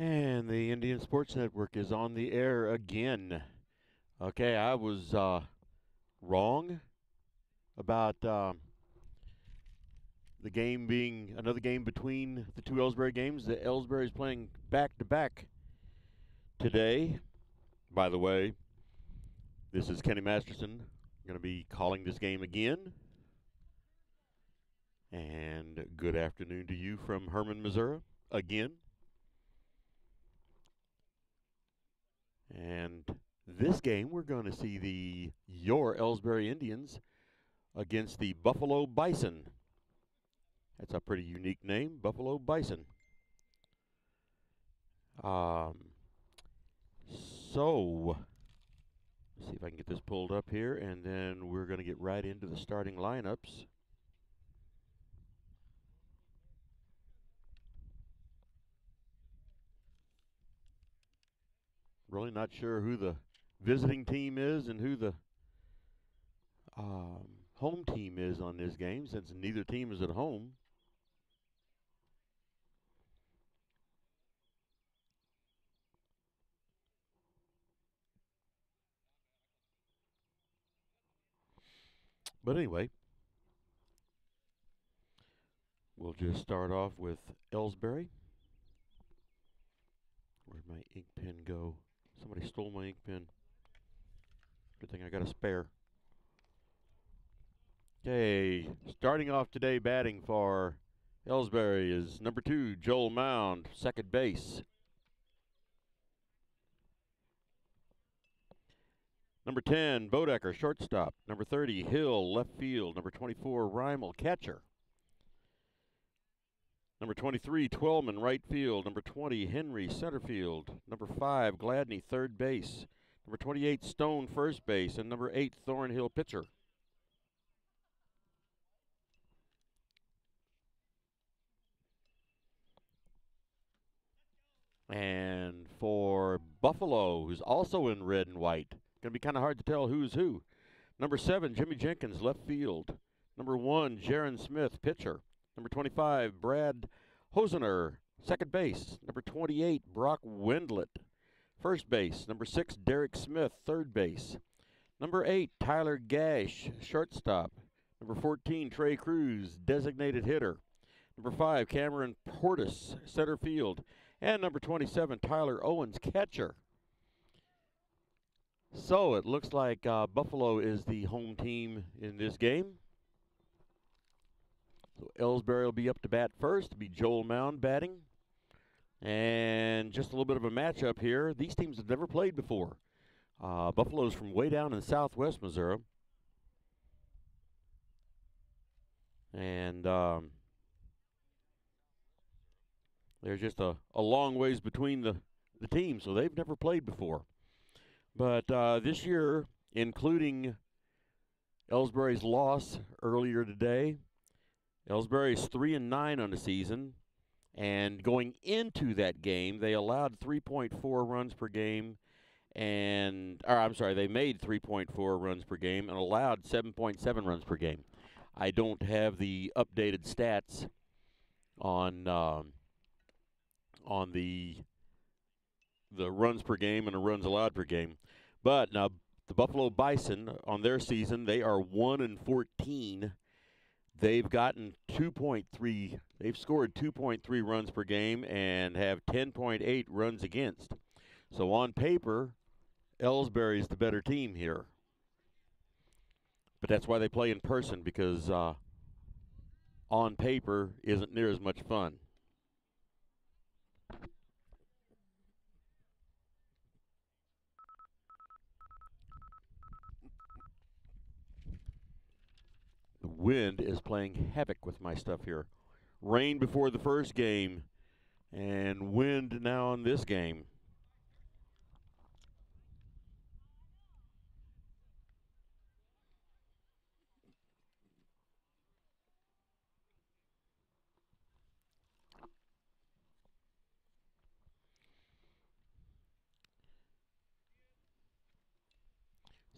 And the Indian Sports Network is on the air again. Okay, I was uh, wrong about um, the game being another game between the two Elsberry games. The Elsberry is playing back to back today. By the way, this is Kenny Masterson. going to be calling this game again. And good afternoon to you from Hermann, Missouri, again. And this game, we're going to see the your Elsberry Indians against the Buffalo Bison. That's a pretty unique name, Buffalo Bison. Um, so, see if I can get this pulled up here, and then we're going to get right into the starting lineups. Really not sure who the visiting team is and who the um, home team is on this game since neither team is at home. But anyway, we'll just start off with Elsberry. Where'd my ink pen go? Somebody stole my ink pen. Good thing I got a spare. Okay, starting off today batting for Elsberry is number two, Joel Mound, second base. Number 10, Bodecker, shortstop. Number 30, Hill, left field. Number 24, Reimel, catcher. Number 23, Twelman, right field. Number 20, Henry, center field. Number 5, Gladney, third base. Number 28, Stone, first base. And number 8, Thornhill, pitcher. And for Buffalo, who's also in red and white, going to be kind of hard to tell who's who. Number 7, Jimmy Jenkins, left field. Number 1, Jaron Smith, pitcher. Number 25, Brad Hosener, second base. Number 28, Brock Wendlet, first base. Number 6, Derek Smith, third base. Number 8, Tyler Gash, shortstop. Number 14, Trey Cruz, designated hitter. Number 5, Cameron Portis, center field. And number 27, Tyler Owens, catcher. So it looks like uh, Buffalo is the home team in this game. So Elsberry will be up to bat first. It'll be Joel Mound batting. And just a little bit of a matchup here. These teams have never played before. Uh, Buffalo's from way down in southwest Missouri. And um, there's just a, a long ways between the, the teams, so they've never played before. But uh, this year, including Elsberry's loss earlier today, Elsberry's three and nine on the season, and going into that game, they allowed 3.4 runs per game, and or I'm sorry, they made 3.4 runs per game and allowed 7.7 runs per game. I don't have the updated stats on um, on the the runs per game and the runs allowed per game, but now the Buffalo Bison on their season they are one and 14 They've gotten 2.3, they've scored 2.3 runs per game and have 10.8 runs against. So on paper, Elsberry is the better team here. But that's why they play in person because uh, on paper isn't near as much fun. Wind is playing havoc with my stuff here. Rain before the first game, and wind now in this game.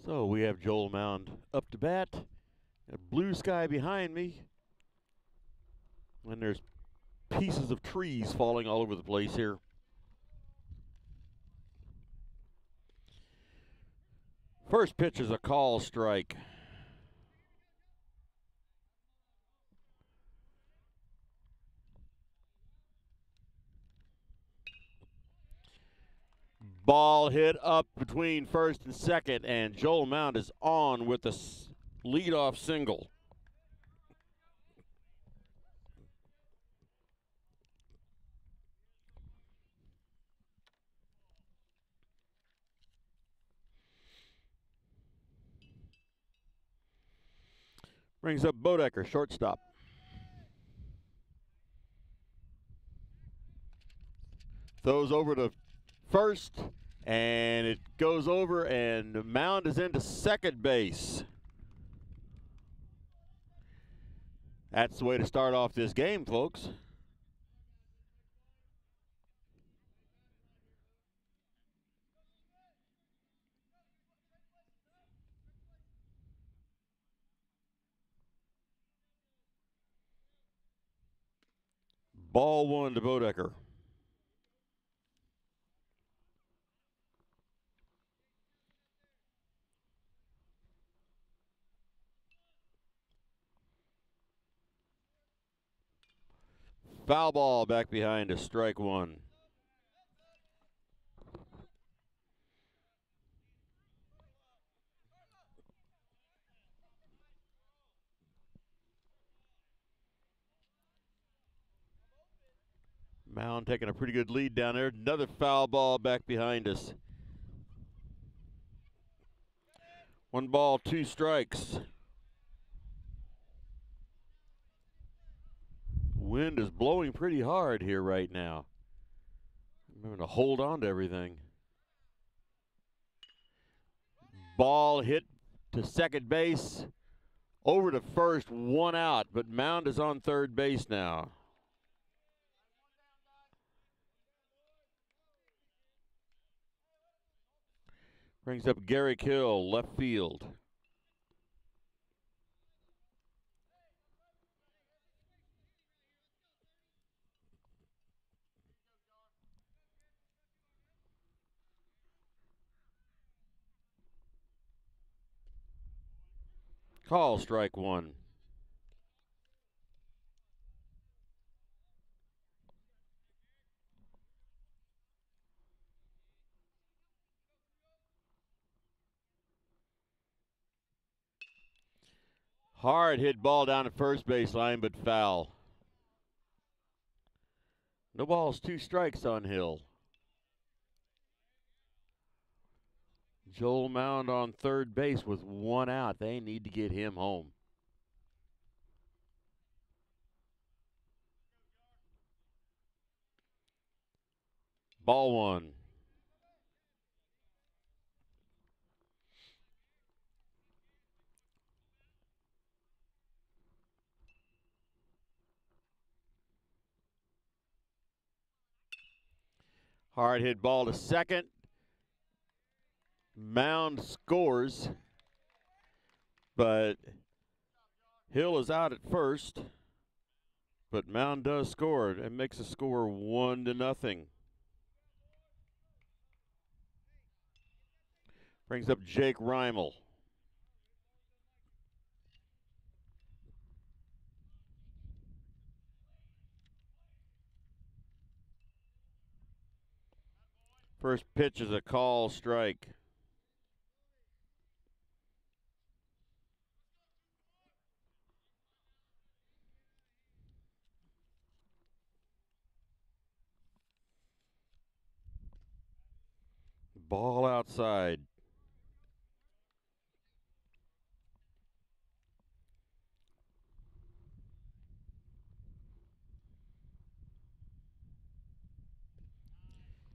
So we have Joel Mound up to bat a blue sky behind me. And there's pieces of trees falling all over the place here. First pitch is a call strike. Ball hit up between first and second, and Joel Mound is on with the leadoff single. Brings up Bodecker, shortstop. Throws over to first, and it goes over, and the Mound is into second base. That's the way to start off this game, folks. Ball one to Bodecker. Foul ball back behind a strike one. Mound taking a pretty good lead down there. Another foul ball back behind us. One ball, two strikes. Wind is blowing pretty hard here right now. Having to hold on to everything. Ball hit to second base. Over to first, one out, but Mound is on third base now. Brings up Gary Hill, left field. Call strike one. Hard hit ball down the first base line, but foul. No balls, two strikes on Hill. Joel Mound on third base with one out. They need to get him home. Ball one. Hard hit ball to second. Mound scores, but Hill is out at first. But Mound does score and makes the score one to nothing. Brings up Jake Reimel. First pitch is a call strike. Ball outside.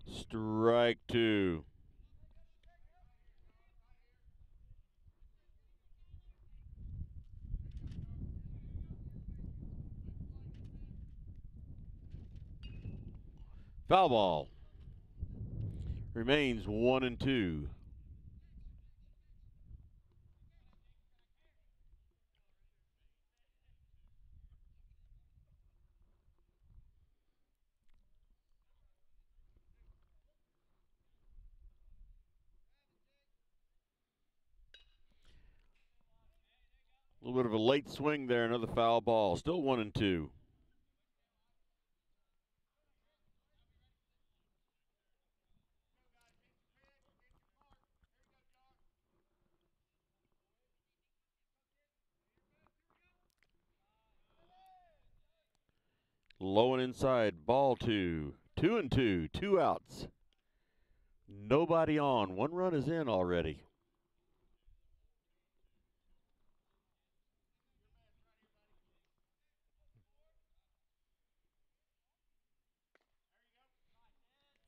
Strike two. Foul ball. Remains one and two. A little bit of a late swing there, another foul ball. Still one and two. Low and inside, ball two. Two and two, two outs. Nobody on. One run is in already.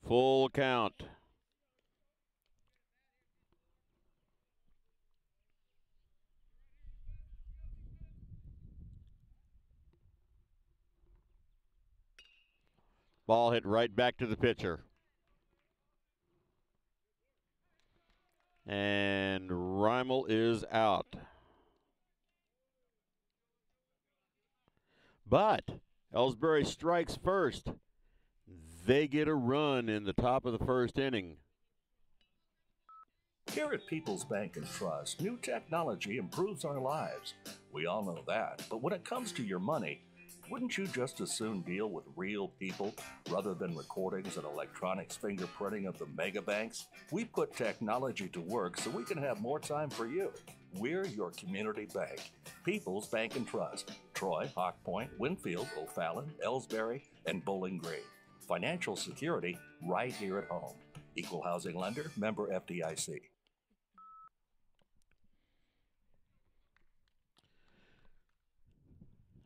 Full count. Ball hit right back to the pitcher. And Reimel is out. But Elsberry strikes first. They get a run in the top of the first inning. Here at People's Bank and Trust, new technology improves our lives. We all know that. But when it comes to your money, wouldn't you just as soon deal with real people rather than recordings and electronics fingerprinting of the mega banks? We put technology to work so we can have more time for you. We're your community bank. People's Bank and Trust. Troy, Hawk Point, Winfield, O'Fallon, Elsberry, and Bowling Green. Financial security right here at home. Equal housing lender, member FDIC.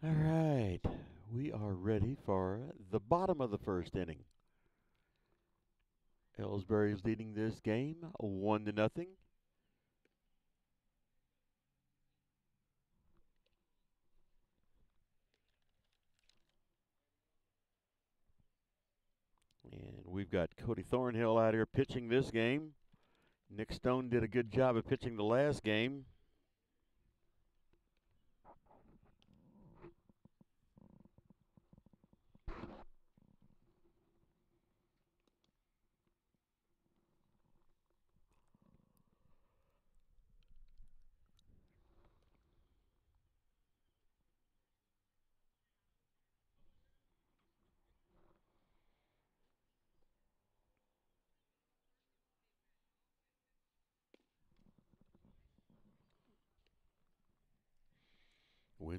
All right. We are ready for the bottom of the first inning. Elsberry is leading this game one to nothing. And we've got Cody Thornhill out here pitching this game. Nick Stone did a good job of pitching the last game.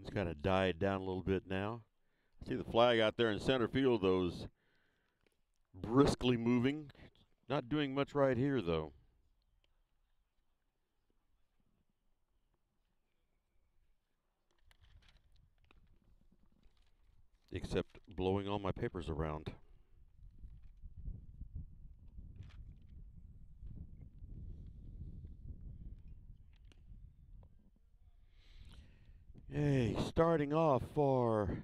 Wind's kind of died down a little bit now. See the flag out there in center field, those briskly moving. Not doing much right here, though. Except blowing all my papers around. Hey, starting off for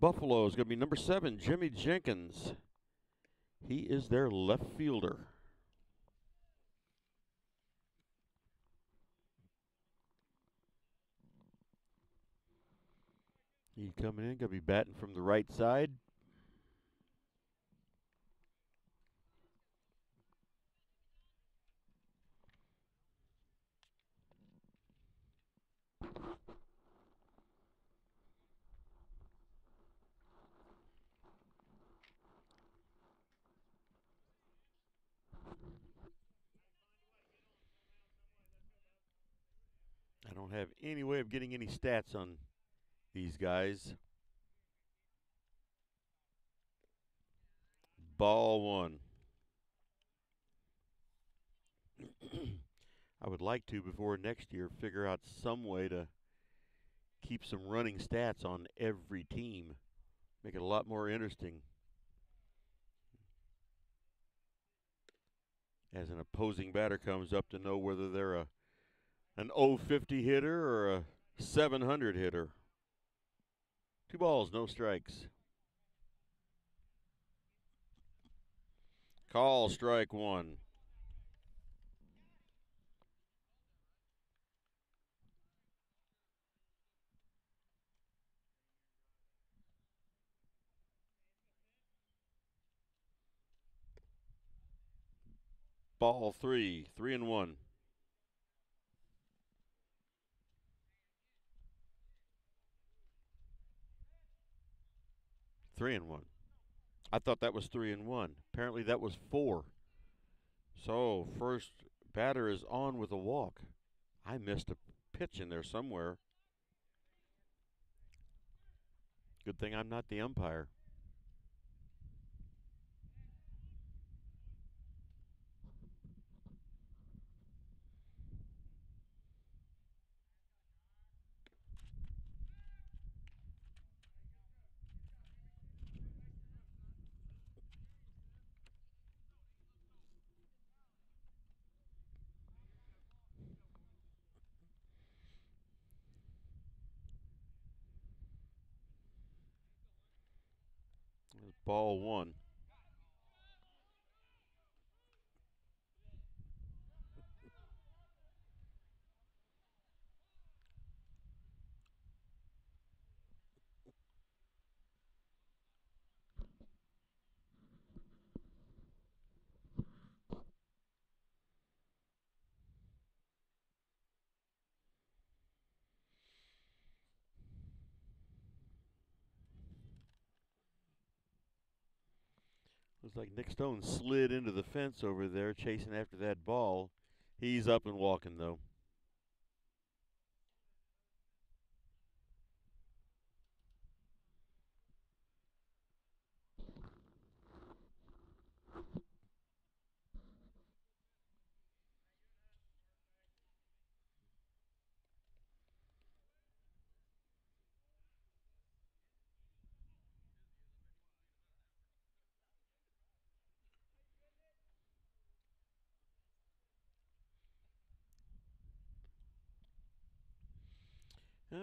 Buffalo is going to be number seven, Jimmy Jenkins. He is their left fielder. He coming in, going to be batting from the right side. Don't have any way of getting any stats on these guys. Ball one. I would like to, before next year, figure out some way to keep some running stats on every team. Make it a lot more interesting. As an opposing batter comes up to know whether they're a an 050 hitter or a 700 hitter. Two balls, no strikes. Call strike one. Ball three, three and one. Three and one. I thought that was three and one. Apparently that was four. So first batter is on with a walk. I missed a pitch in there somewhere. Good thing I'm not the umpire. Ball one. Looks like Nick Stone slid into the fence over there, chasing after that ball. He's up and walking, though.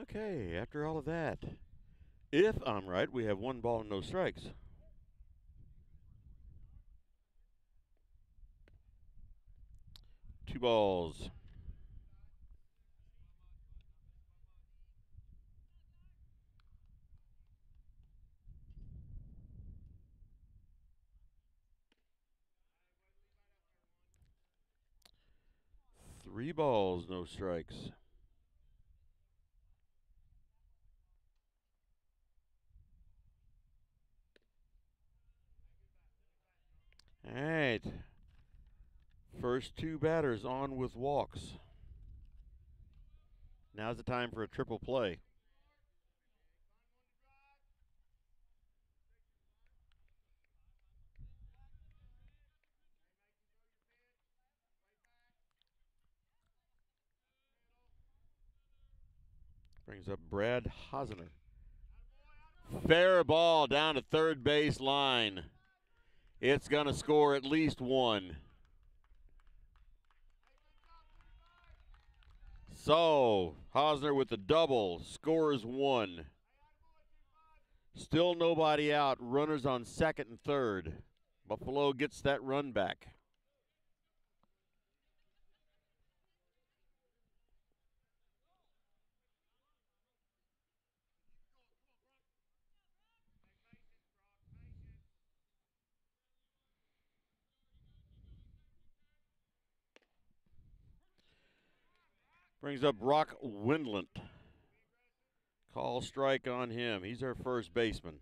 Okay, after all of that, if I'm right, we have one ball and no strikes. Two balls. Three balls, no strikes. All right. First two batters on with walks. Now's the time for a triple play. Brings up Brad Hosner. Fair ball down to third base line. It's going to score at least one. So, Hosner with the double scores one. Still nobody out. Runners on second and third. Buffalo gets that run back. Brings up Brock Wendlandt. Call strike on him. He's our first baseman.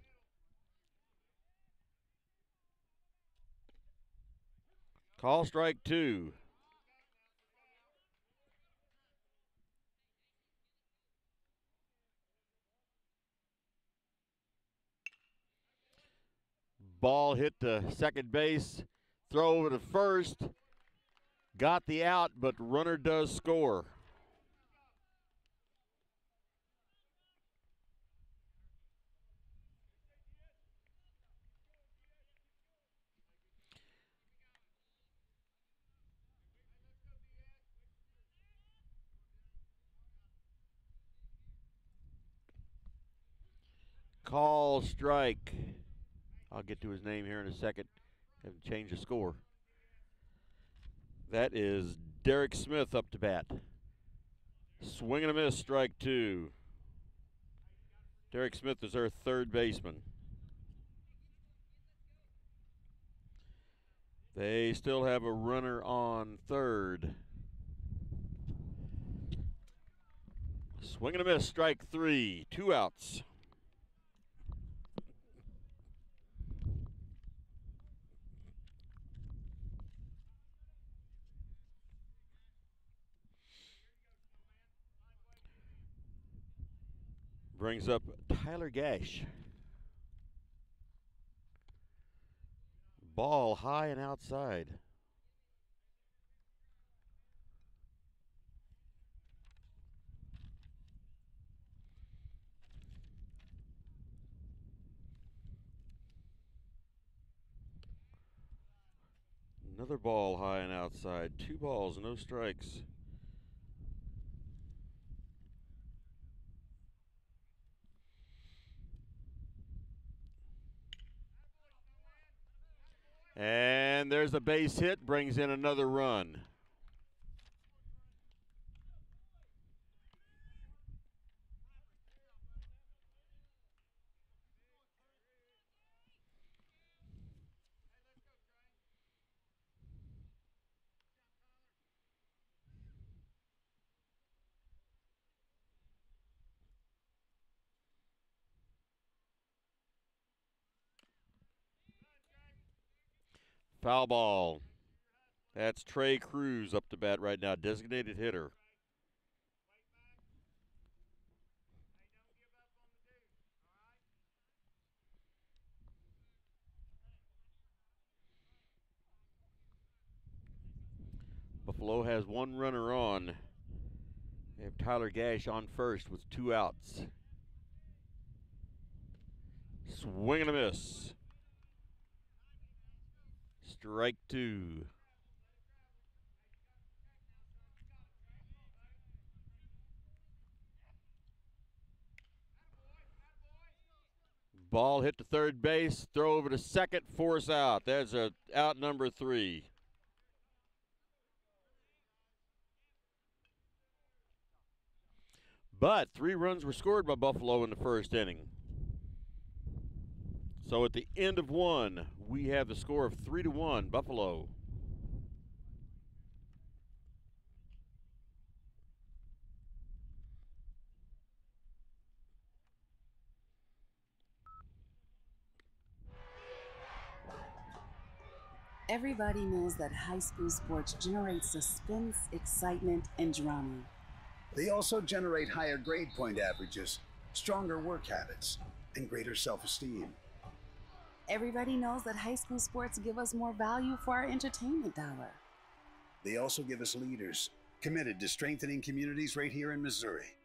Call strike two. Ball hit to second base. Throw over to first. Got the out, but runner does score. Call strike. I'll get to his name here in a second and change the score. That is Derek Smith up to bat. Swing and a miss, strike two. Derek Smith is our third baseman. They still have a runner on third. Swing and a miss, strike three. Two outs. Brings up Tyler Gash. Ball high and outside. Another ball high and outside. Two balls, no strikes. And there's a base hit, brings in another run. Foul ball. That's Trey Cruz up to bat right now, designated hitter. Buffalo has one runner on. They have Tyler Gash on first with two outs. Swing and a miss. Strike two. Ball hit to third base, throw over to second, force out. There's a out number three. But three runs were scored by Buffalo in the first inning. So at the end of one, we have the score of three to one, Buffalo. Everybody knows that high school sports generate suspense, excitement, and drama. They also generate higher grade point averages, stronger work habits, and greater self esteem. Everybody knows that high school sports give us more value for our entertainment dollar. They also give us leaders committed to strengthening communities right here in Missouri.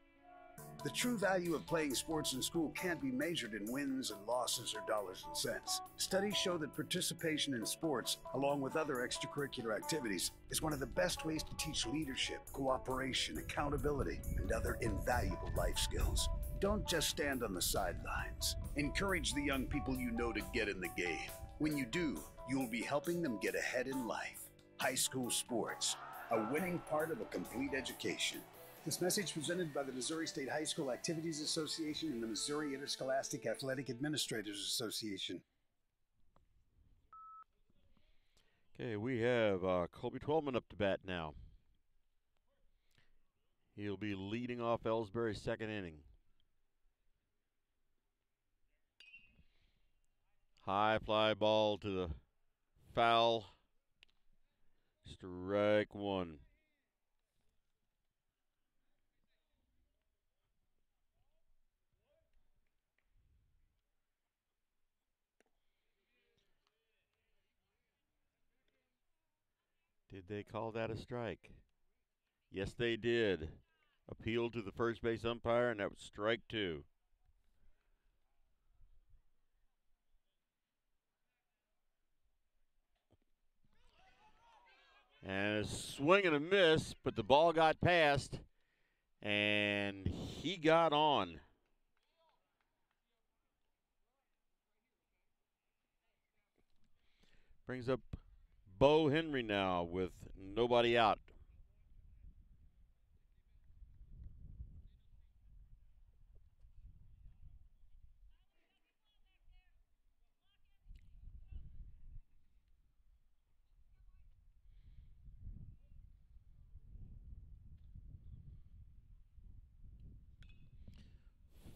The true value of playing sports in school can't be measured in wins and losses or dollars and cents. Studies show that participation in sports, along with other extracurricular activities, is one of the best ways to teach leadership, cooperation, accountability, and other invaluable life skills. Don't just stand on the sidelines. Encourage the young people you know to get in the game. When you do, you'll be helping them get ahead in life. High school sports, a winning part of a complete education. This message presented by the Missouri State High School Activities Association and the Missouri Interscholastic Athletic Administrators Association. Okay, we have uh, Colby Twelman up to bat now. He'll be leading off Elsberry's second inning. High fly ball to the foul. Strike one. Did they call that a strike? Yes, they did. Appealed to the first base umpire, and that was strike two. And a swing and a miss, but the ball got past, and he got on. Brings up Bo Henry now with nobody out.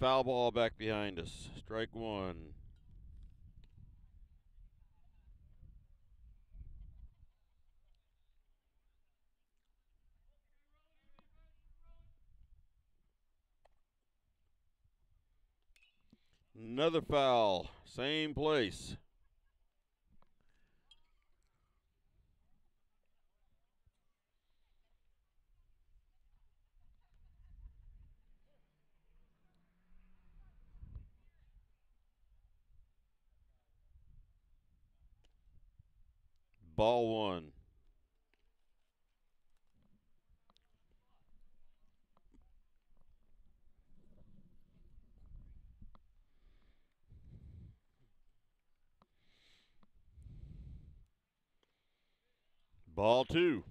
Foul ball back behind us. Strike one. Another foul. Same place. Ball one. Ball two.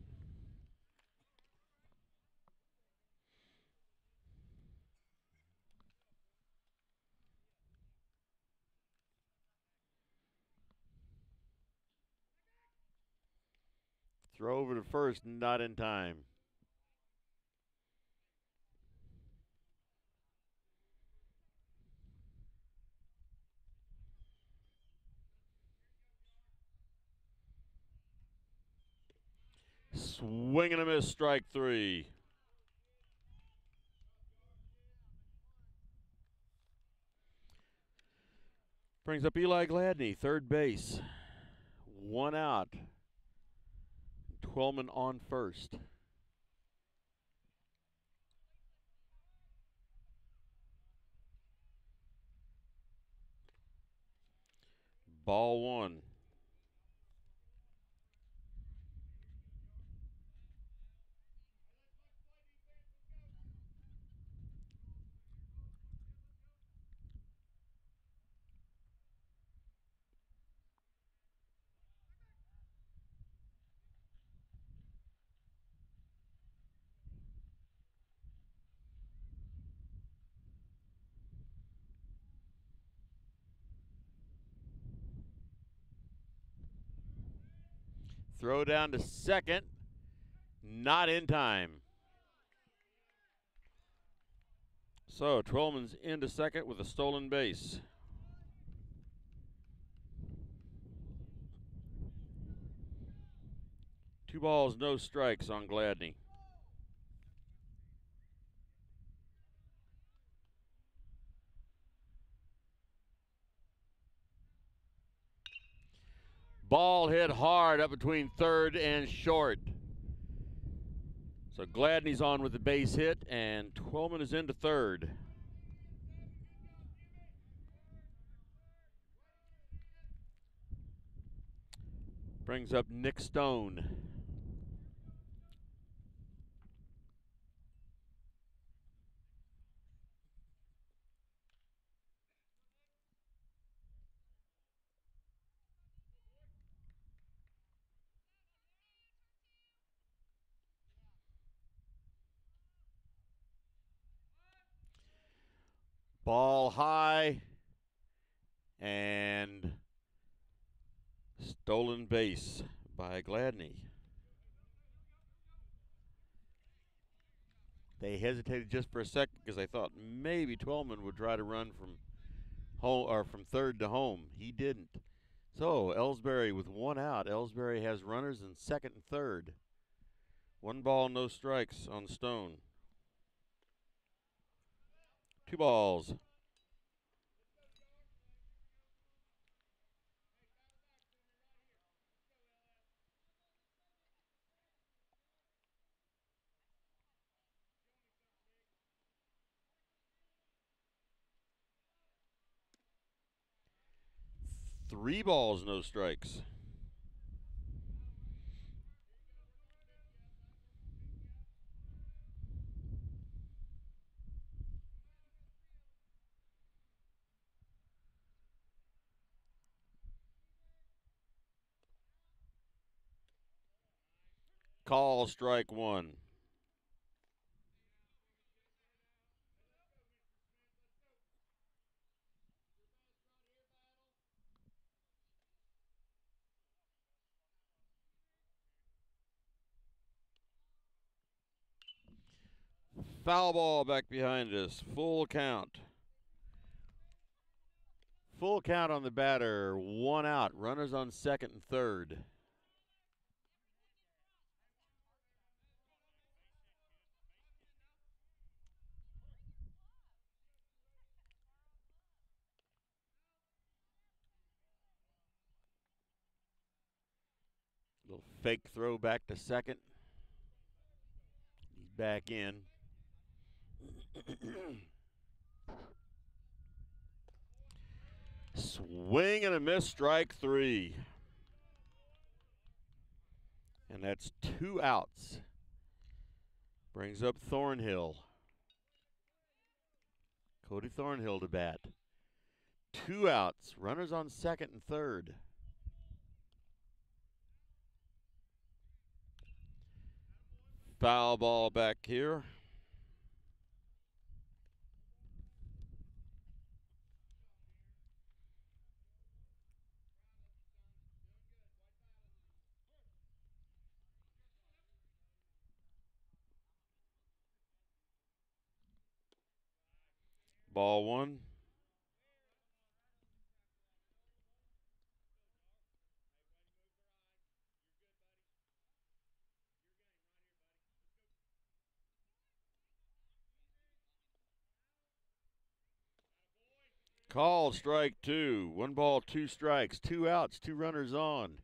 Throw over to first, not in time. Swing and a miss, strike three. Brings up Eli Gladney, third base. One out. Twelman on first. Ball one. Throw down to second. Not in time. So Twelman's into second with a stolen base. Two balls, no strikes on Gladney. Ball hit hard up between third and short. So Gladney's on with the base hit, and Twelman is into third. Brings up Nick Stone. Ball high and stolen base by Gladney. They hesitated just for a second because they thought maybe Twelman would try to run from home or from third to home. He didn't. So Elsberry with one out. Elsberry has runners in second and third. One ball, no strikes on Stone. Two balls. Three balls, no strikes. Call strike one. Foul ball back behind us. Full count. Full count on the batter. One out. Runners on second and third. Fake throw back to second. He's back in. Swing and a miss, strike three. And that's two outs. Brings up Thornhill. Cody Thornhill to bat. Two outs. Runners on second and third. Foul ball back here. Ball one. Call strike two. One ball, two strikes, two outs, two runners on.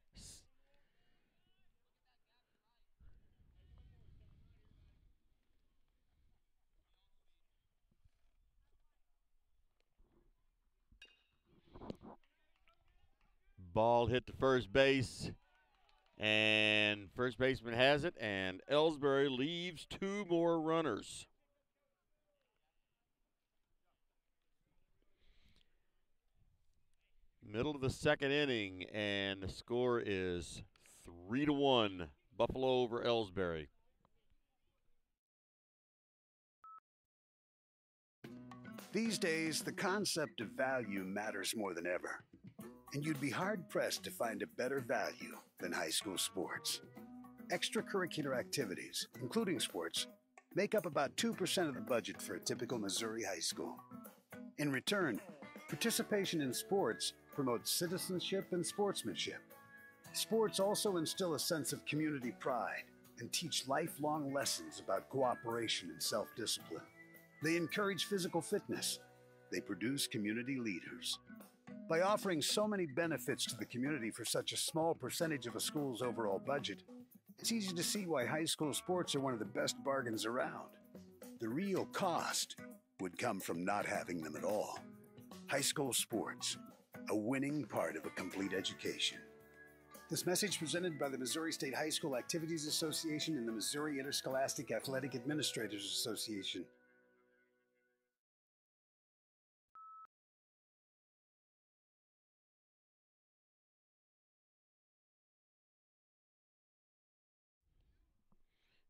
Ball hit to first base, and first baseman has it, and Elsberry leaves two more runners. Middle of the second inning, and the score is three to one. Buffalo over Elsberry. These days, the concept of value matters more than ever. And you'd be hard pressed to find a better value than high school sports. Extracurricular activities, including sports, make up about 2% of the budget for a typical Missouri high school. In return, participation in sports promotes citizenship and sportsmanship. Sports also instill a sense of community pride and teach lifelong lessons about cooperation and self discipline. They encourage physical fitness. They produce community leaders. By offering so many benefits to the community for such a small percentage of a school's overall budget, it's easy to see why high school sports are one of the best bargains around. The real cost would come from not having them at all. High school sports, a winning part of a complete education. This message presented by the Missouri State High School Activities Association and the Missouri Interscholastic Athletic Administrators Association.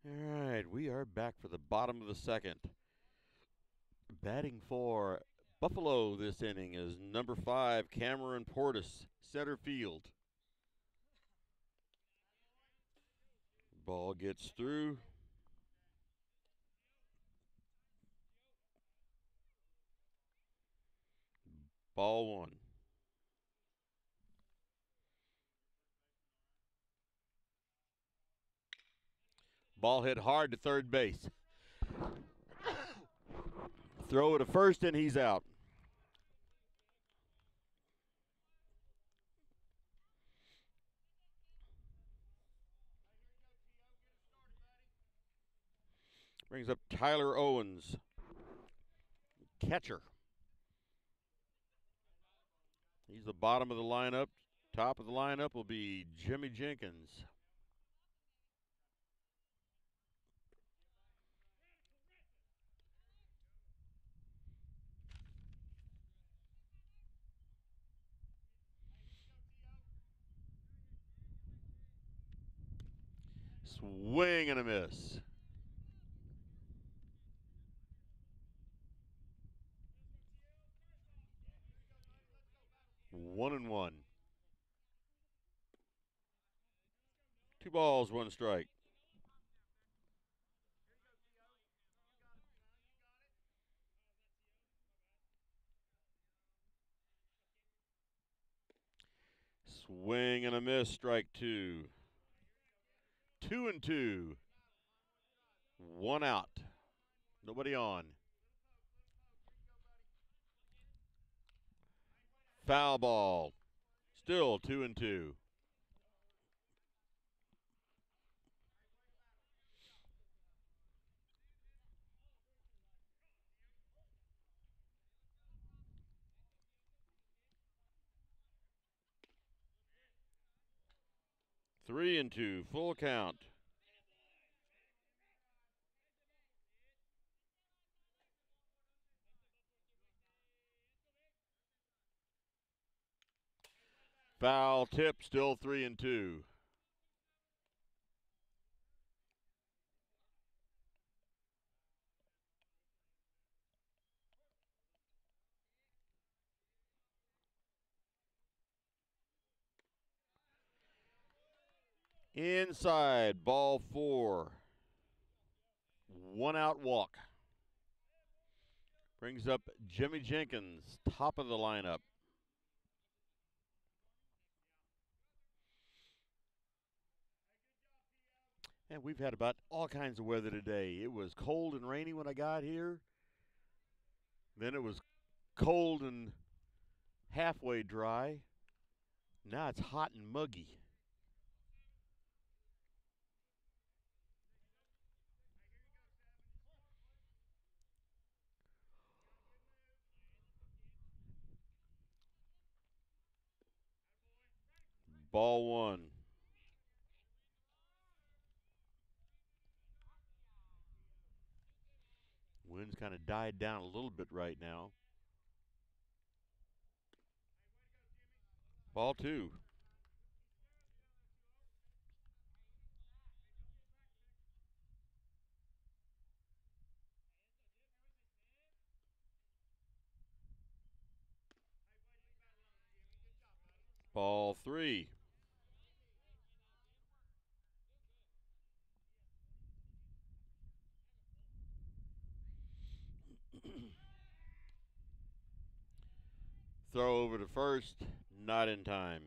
All right, we are back for the bottom of the second. Batting for Buffalo this inning is number five, Cameron Portis, center field. Ball gets through. Ball one. Ball hit hard to third base. Throw it to first, and he's out. Brings up Tyler Owens, catcher. He's the bottom of the lineup. Top of the lineup will be Jimmy Jenkins. Swing and a miss. One and one. Two balls, one strike. Swing and a miss, strike two. Two and two. One out. Nobody on. Foul ball. Still two and two. Three and two, full count. Foul tip, still three and two. Inside, ball four. One out walk. Brings up Jimmy Jenkins, top of the lineup. And we've had about all kinds of weather today. It was cold and rainy when I got here. Then it was cold and halfway dry. Now it's hot and muggy. Ball one. Wind's kind of died down a little bit right now. Ball two. Ball three. Throw over to first, not in time.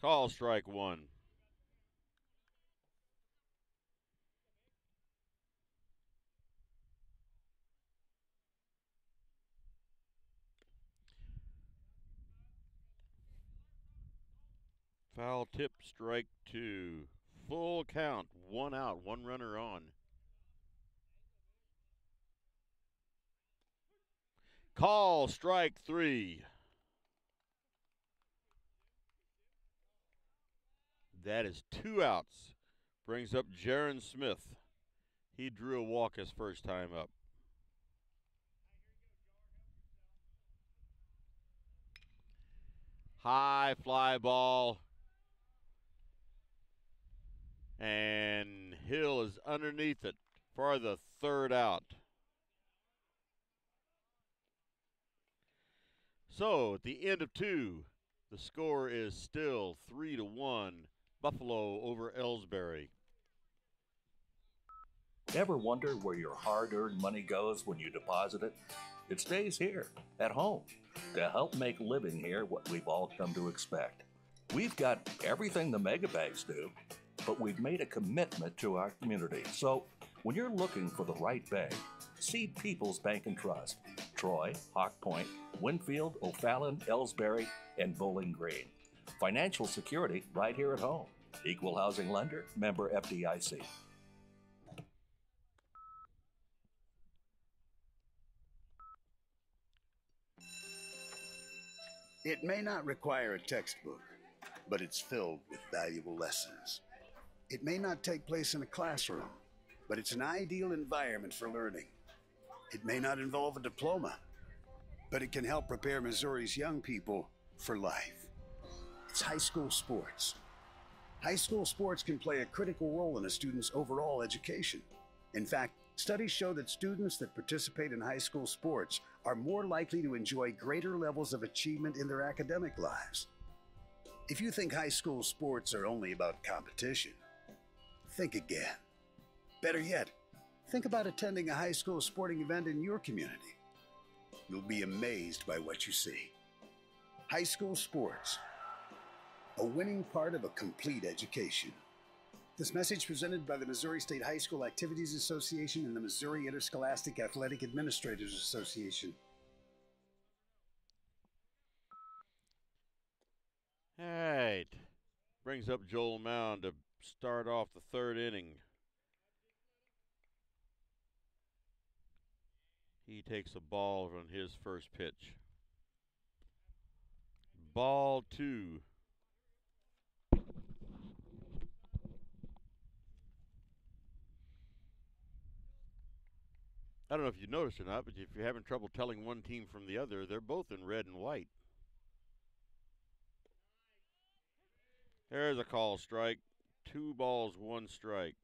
Call strike one. Foul tip, strike two. Full count, one out, one runner on. Call strike three. That is two outs. Brings up Jaron Smith. He drew a walk his first time up. High fly ball. And Hill is underneath it for the third out. So at the end of two, the score is still three to one Buffalo over Elsberry. Ever wonder where your hard earned money goes when you deposit it? It stays here, at home, to help make living here what we've all come to expect. We've got everything the megabanks do, but we've made a commitment to our community. So when you're looking for the right bank, see People's Bank and Trust, Troy, Hawk Point, Winfield, O'Fallon, Elsberry, and Bowling Green. Financial security right here at home. Equal housing lender, member FDIC. It may not require a textbook, but it's filled with valuable lessons. It may not take place in a classroom, but it's an ideal environment for learning. It may not involve a diploma, but it can help prepare Missouri's young people for life. It's high school sports. High school sports can play a critical role in a student's overall education. In fact, studies show that students that participate in high school sports are more likely to enjoy greater levels of achievement in their academic lives. If you think high school sports are only about competition, think again. Better yet, think about attending a high school sporting event in your community. You'll be amazed by what you see. High school sports, a winning part of a complete education. This message presented by the Missouri State High School Activities Association and the Missouri Interscholastic Athletic Administrators Association. All right. Brings up Joel Mound to start off the third inning. He takes a ball on his first pitch. Ball two. I don't know if you noticed or not, but if you're having trouble telling one team from the other, they're both in red and white. There's a call strike. Two balls, one strike.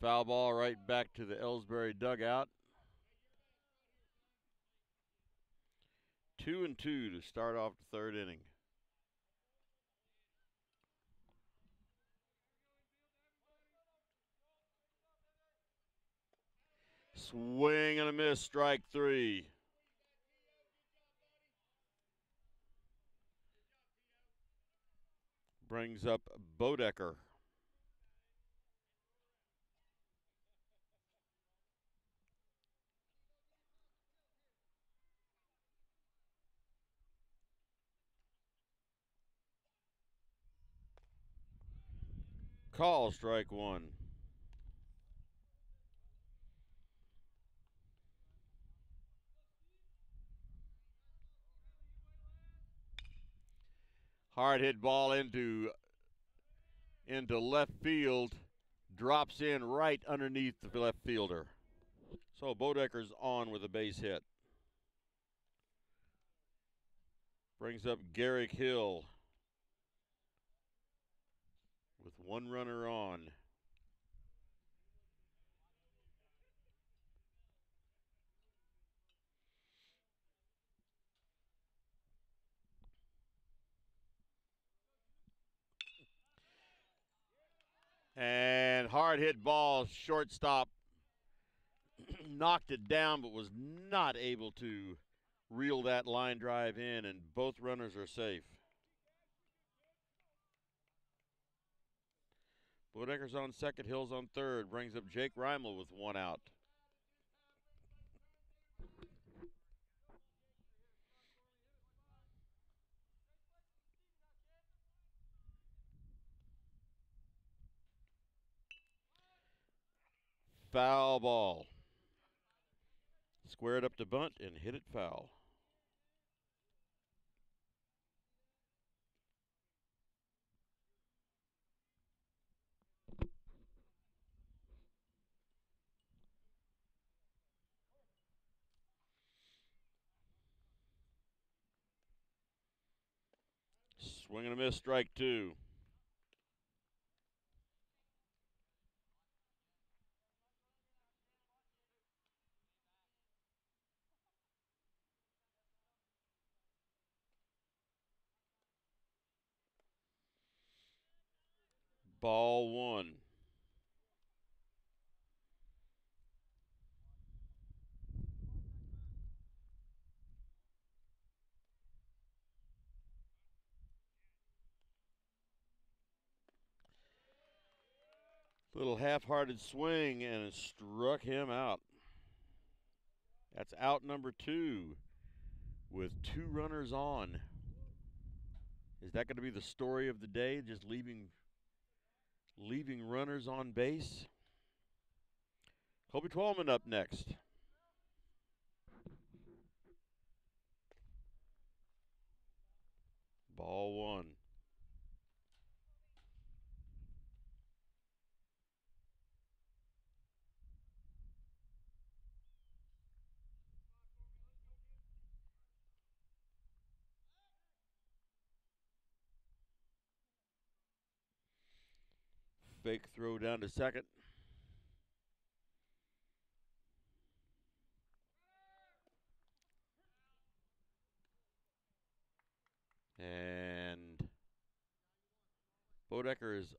Foul ball right back to the Elsberry dugout. Two and two to start off the third inning. Swing and a miss, strike three. Brings up Bodecker. Call strike one. Hard hit ball into into left field, drops in right underneath the left fielder. So Bodecker's on with a base hit. Brings up Garrick Hill with one runner on. And hard hit ball, shortstop knocked it down, but was not able to reel that line drive in, and both runners are safe. Bodecker's on second, Hills on third, brings up Jake Reimel with one out. Foul ball. Squared up to bunt and hit it foul. Swing and a miss, strike two. Ball one. Little half-hearted swing and it struck him out. That's out number two with two runners on. Is that going to be the story of the day? Just leaving leaving runners on base. Kobe Twelman up next. Ball one. Fake throw down to second. And Bodecker is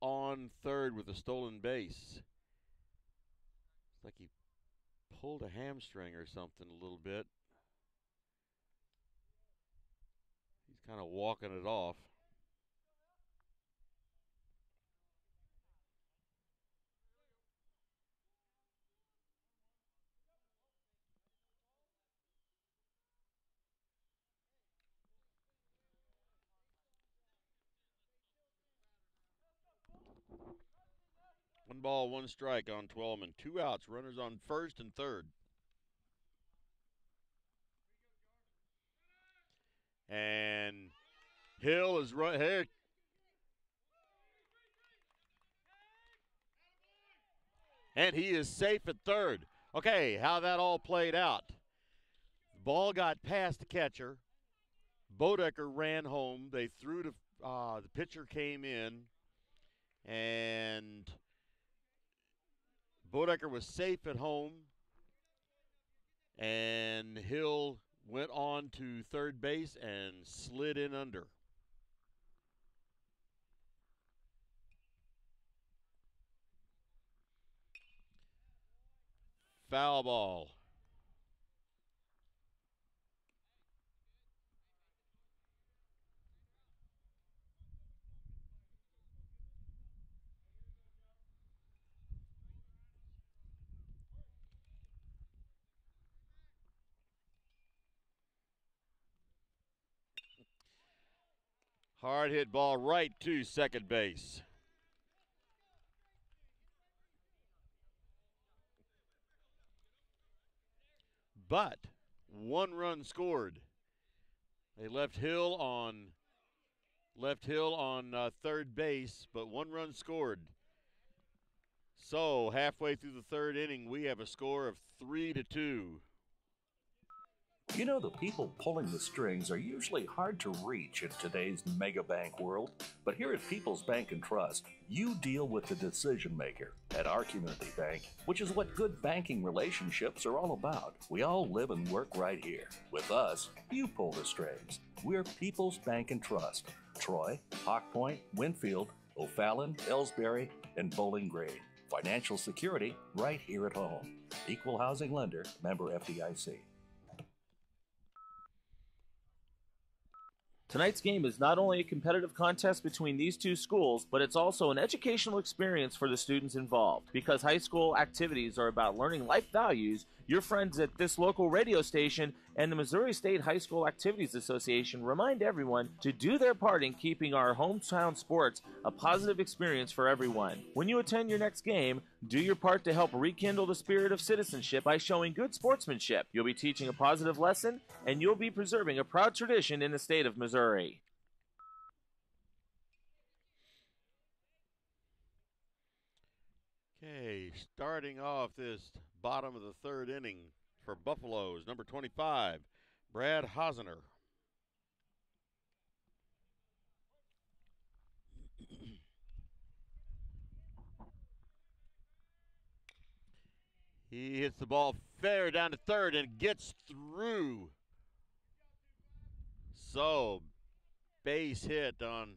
on third with a stolen base. It's like he pulled a hamstring or something a little bit. He's kind of walking it off. One ball, one strike on Twellman. Two outs, runners on first and third. And Hill is right here. And he is safe at third. Okay, how that all played out. Ball got past the catcher. Bodecker ran home. They threw to uh, the pitcher came in, and Bodecker was safe at home. And Hill went on to third base and slid in under. Foul ball. Hard hit ball right to second base. But one run scored. They left Hill on left Hill on uh, third base, but one run scored. So halfway through the third inning, we have a score of three to two. You know, the people pulling the strings are usually hard to reach in today's mega bank world, but here at People's Bank and Trust, you deal with the decision maker at our community bank, which is what good banking relationships are all about. We all live and work right here. With us, you pull the strings. We're People's Bank and Trust. Troy, Hawk Point, Winfield, O'Fallon, Elsberry, and Bowling Green. Financial security right here at home. Equal housing lender, member FDIC. Tonight's game is not only a competitive contest between these two schools, but it's also an educational experience for the students involved. Because high school activities are about learning life values, your friends at this local radio station and the Missouri State High School Activities Association remind everyone to do their part in keeping our hometown sports a positive experience for everyone. When you attend your next game, do your part to help rekindle the spirit of citizenship by showing good sportsmanship. You'll be teaching a positive lesson and you'll be preserving a proud tradition in the state of Missouri. Okay, starting off this bottom of the third inning for Buffaloes, number 25, Brad Hosner. he hits the ball fair down to third and gets through. So, base hit on.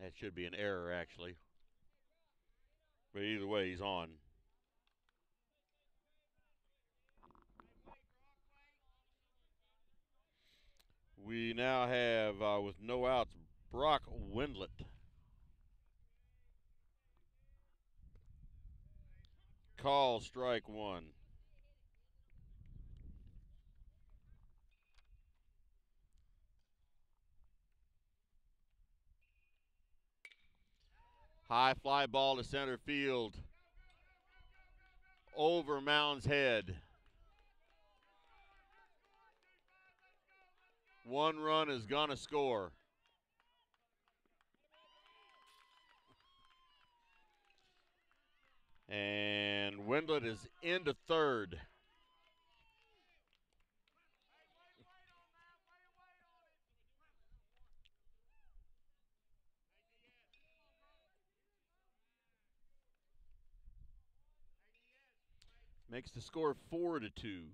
That should be an error, actually. But either way, he's on. We now have, uh, with no outs, Brock Wendlet. Call strike one. High fly ball to center field. Over Mound's head. One run is going to score. And Wendlet is into third. Makes the score four to two.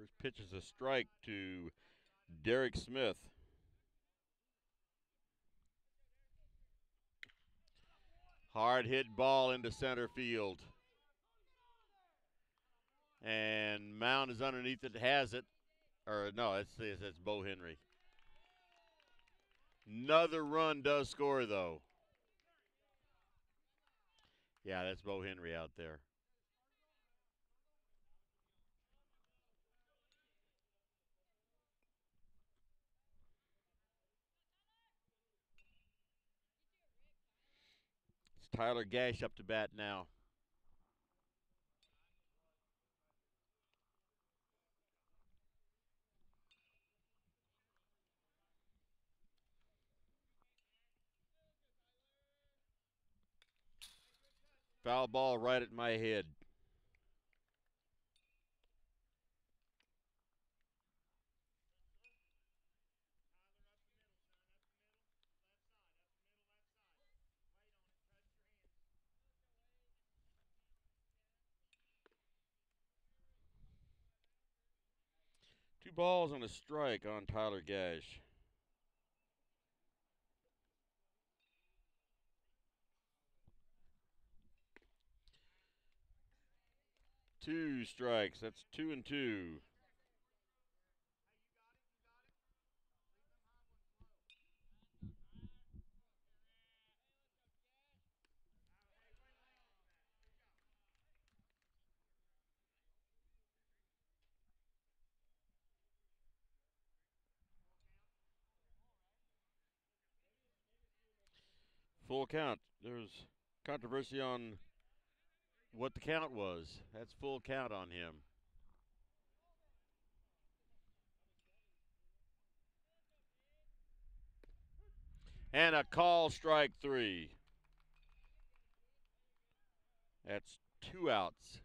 First pitch is a strike to Derek Smith. Hard hit ball into center field. And Mound is underneath it, has it. Or no, it's, it's, it's Bo Henry. Another run does score, though. Yeah, that's Bo Henry out there. Tyler Gash up to bat now. Foul ball right at my head. Two balls and a strike on Tyler Gash. Two strikes. That's two and two. Full count. There's controversy on what the count was. That's full count on him. And a call strike three. That's two outs.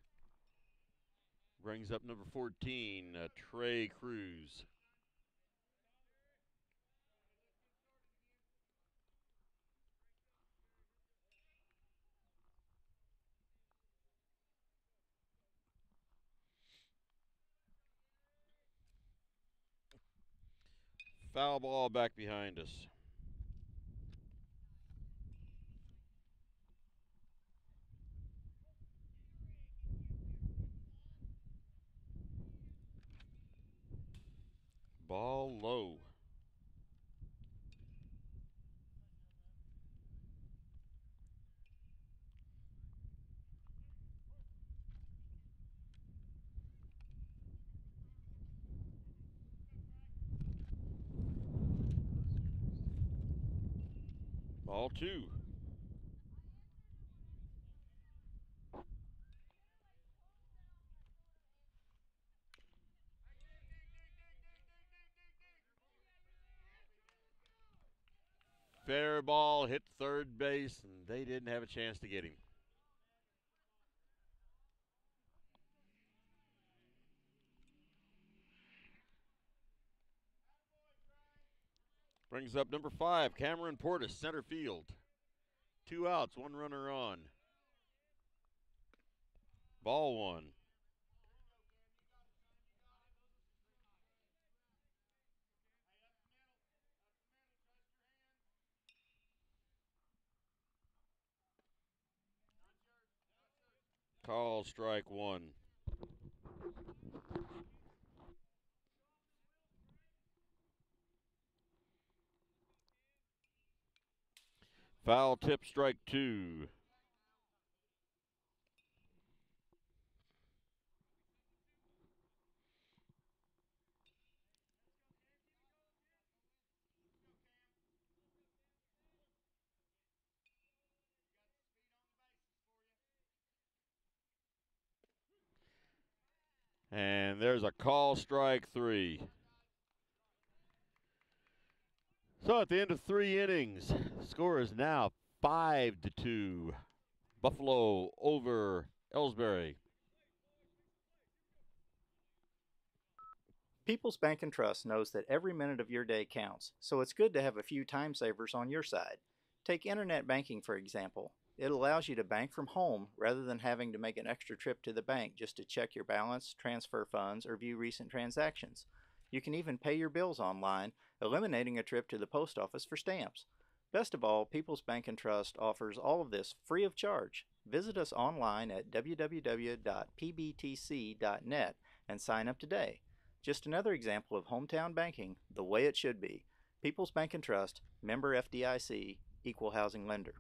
Brings up number 14, uh, Trey Cruz. Foul ball back behind us. Ball low. Ball two. Fair ball hit third base, and they didn't have a chance to get him. Brings up number five, Cameron Portis, center field. Two outs, one runner on. Ball one. Call strike one. Foul tip strike two. And there's a call strike three. So at the end of three innings, score is now five to two. Buffalo over Elsberry. People's Bank and Trust knows that every minute of your day counts, so it's good to have a few time savers on your side. Take internet banking for example. It allows you to bank from home rather than having to make an extra trip to the bank just to check your balance, transfer funds, or view recent transactions. You can even pay your bills online, eliminating a trip to the post office for stamps. Best of all, People's Bank and Trust offers all of this free of charge. Visit us online at www.pbtc.net and sign up today. Just another example of hometown banking the way it should be. People's Bank and Trust, member FDIC, equal housing lender.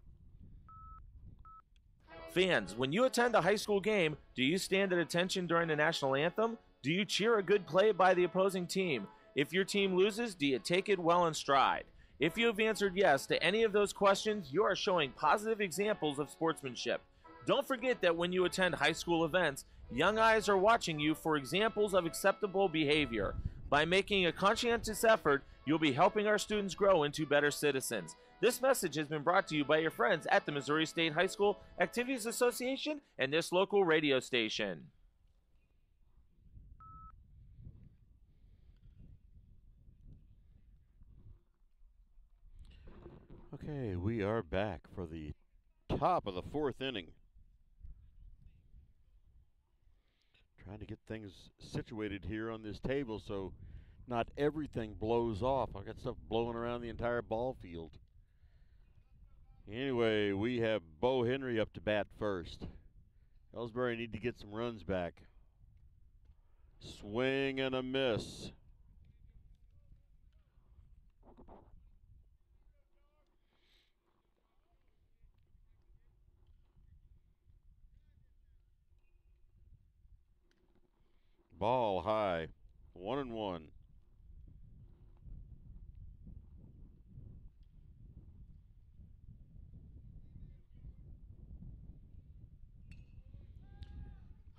Fans, when you attend a high school game, do you stand at attention during the national anthem? Do you cheer a good play by the opposing team? If your team loses, do you take it well in stride? If you have answered yes to any of those questions, you are showing positive examples of sportsmanship. Don't forget that when you attend high school events, young eyes are watching you for examples of acceptable behavior. By making a conscientious effort, you'll be helping our students grow into better citizens. This message has been brought to you by your friends at the Missouri State High School Activities Association and this local radio station. Okay, we are back for the top of the fourth inning. Trying to get things situated here on this table so not everything blows off. I got stuff blowing around the entire ball field. Anyway, we have Bo Henry up to bat first. Elsberry need to get some runs back. Swing and a miss. Ball high. One and one.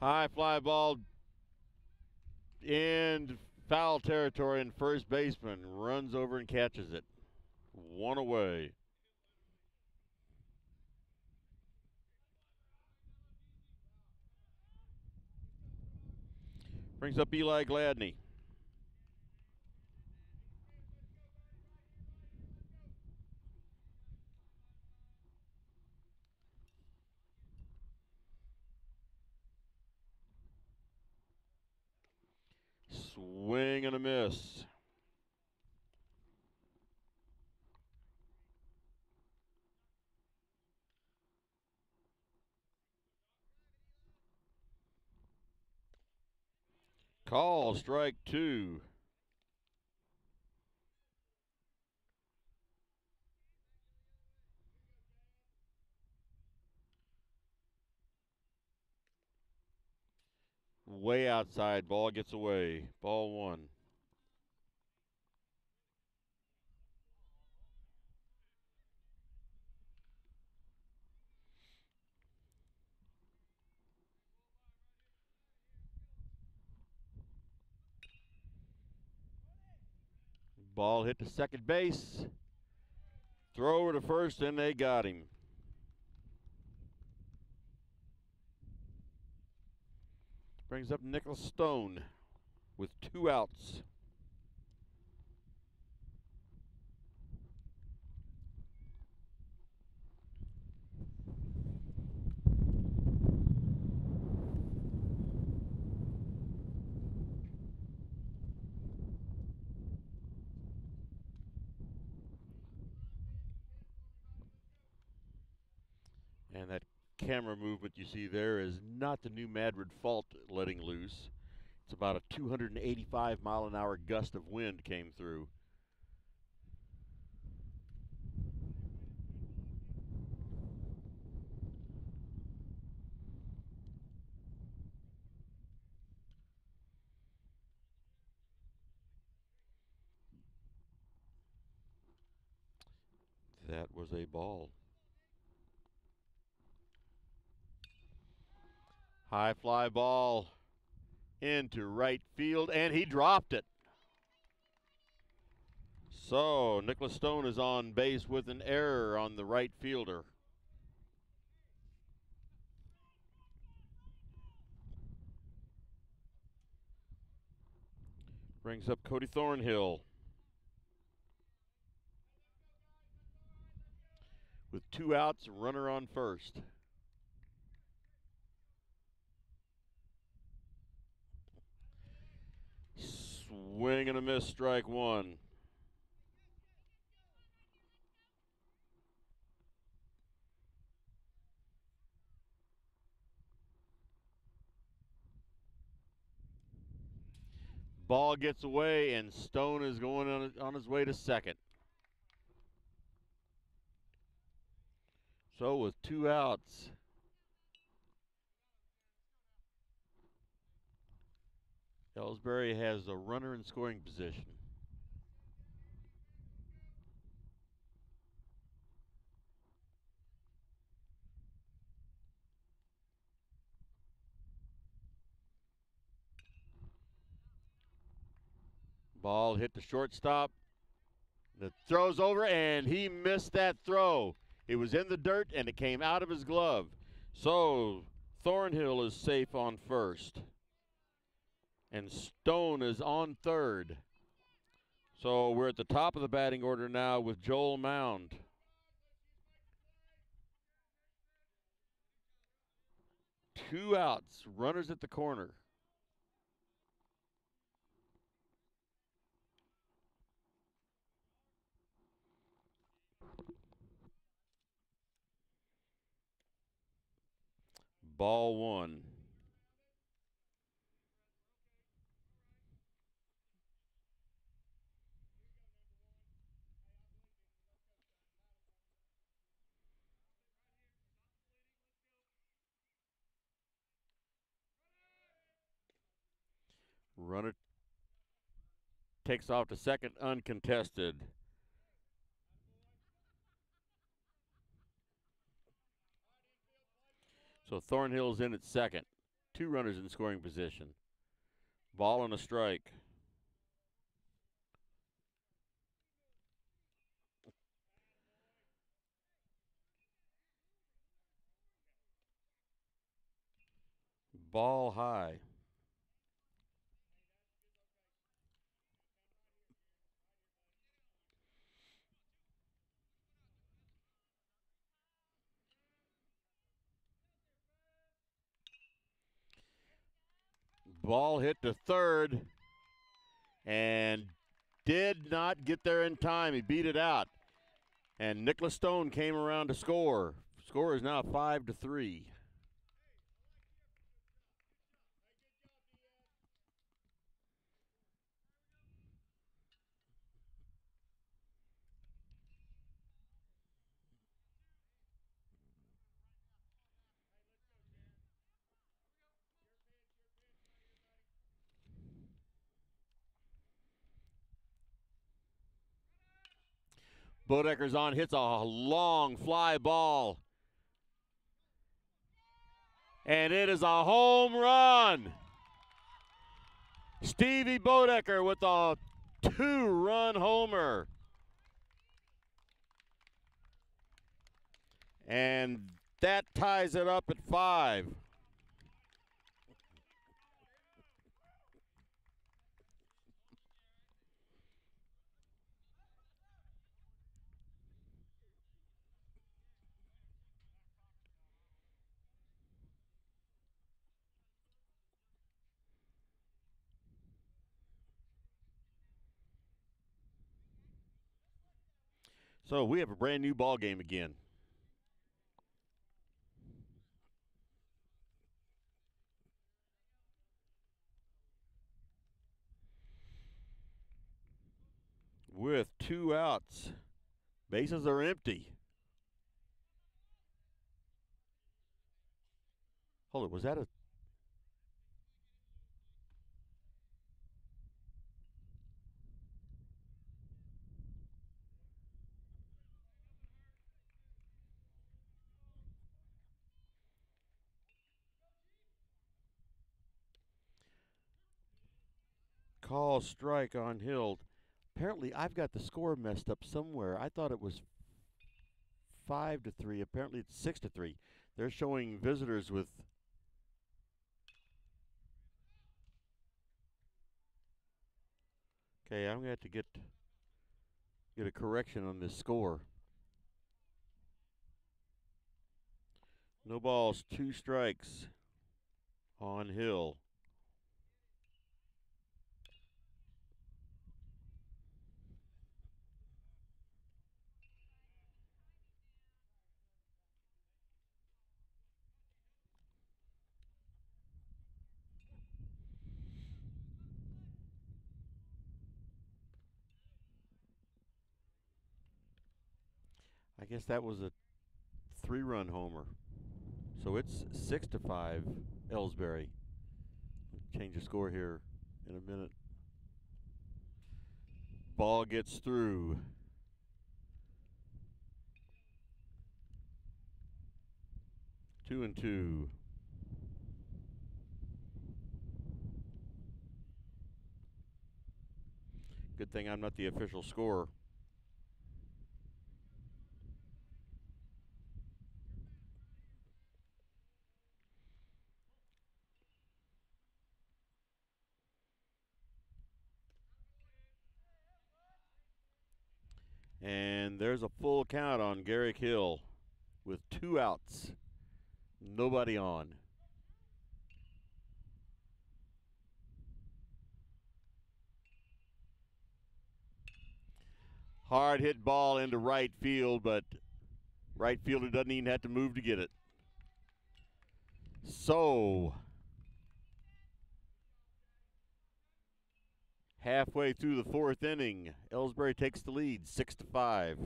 High fly ball in foul territory, and first baseman runs over and catches it. One away. Brings up Eli Gladney. Swing and a miss. Call strike two. Way outside. Ball gets away. Ball one. Ball hit to second base. Throw over to first, and they got him. Brings up Nicholas Stone with two outs. And that camera movement you see there is not the new Madrid fault letting loose. It's about a 285 mile an hour gust of wind came through. That was a ball. High fly ball into right field, and he dropped it. So Nicholas Stone is on base with an error on the right fielder. Brings up Cody Thornhill. With two outs, runner on first. Swing and a miss, strike one. Ball gets away, and Stone is going on, on his way to second. So with two outs, Elsberry has a runner in scoring position. Ball hit the shortstop. The throw's over, and he missed that throw. It was in the dirt, and it came out of his glove. So Thornhill is safe on first. And Stone is on third. So we're at the top of the batting order now with Joel Mound. Two outs, runners at the corner. Ball one. Runner takes off to second uncontested. So Thornhill's in at second. Two runners in scoring position. Ball and a strike. Ball high. Ball hit to third and did not get there in time. He beat it out. And Nicholas Stone came around to score. Score is now five to three. Bodecker's on, hits a long fly ball. And it is a home run. Stevie Bodecker with a two run homer. And that ties it up at five. So we have a brand new ball game again. With two outs, bases are empty. Hold it, was that a call strike on Hill. Apparently, I've got the score messed up somewhere. I thought it was five to three. Apparently, it's six to three. They're showing visitors with. Okay, I'm gonna have to get get a correction on this score. No balls, two strikes on Hill. I guess that was a three run homer. So it's six to five Elsberry. Change the score here in a minute. Ball gets through. Two and two. Good thing I'm not the official scorer. And there's a full count on Garrick Hill with two outs. Nobody on. Hard hit ball into right field, but right fielder doesn't even have to move to get it. So, halfway through the fourth inning, Elsberry takes the lead, six to five.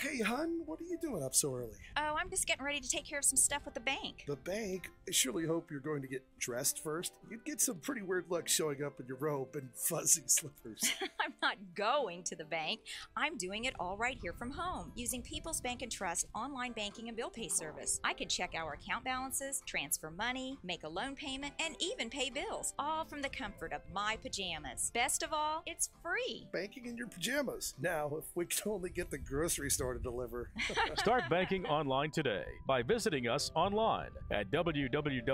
Hey, hon, what are you doing up so early? Oh, I'm just getting ready to take care of some stuff with the bank. The bank? I surely hope you're going to get dressed first. You'd get some pretty weird luck showing up in your robe and fuzzy slippers. I'm not going to the bank. I'm doing it all right here from home using People's Bank and Trust online banking and bill pay service. I can check our account balances, transfer money, make a loan payment, and even pay bills, all from the comfort of my pajamas. Best of all, it's free. Banking in your pajamas. Now, if we could only get the grocery store to deliver. Start banking online today by visiting us online at www.pbtc.net.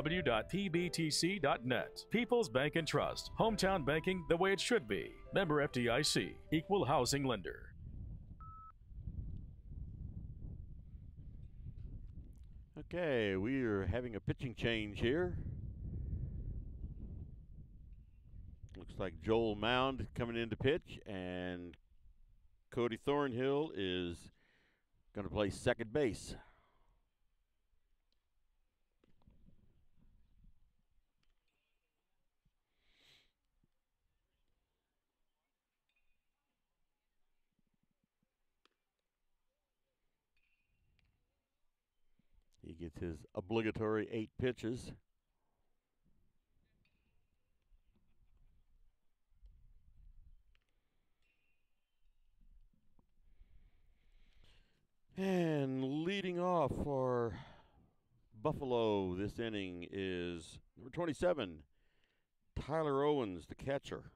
People's Bank and Trust. Hometown banking the way it should be. Member FDIC. Equal housing lender. Okay, we are having a pitching change here. Looks like Joel Mound coming in to pitch, and Cody Thornhill is going to play second base. He gets his obligatory eight pitches. And leading off for Buffalo this inning is number 27, Tyler Owens, the catcher.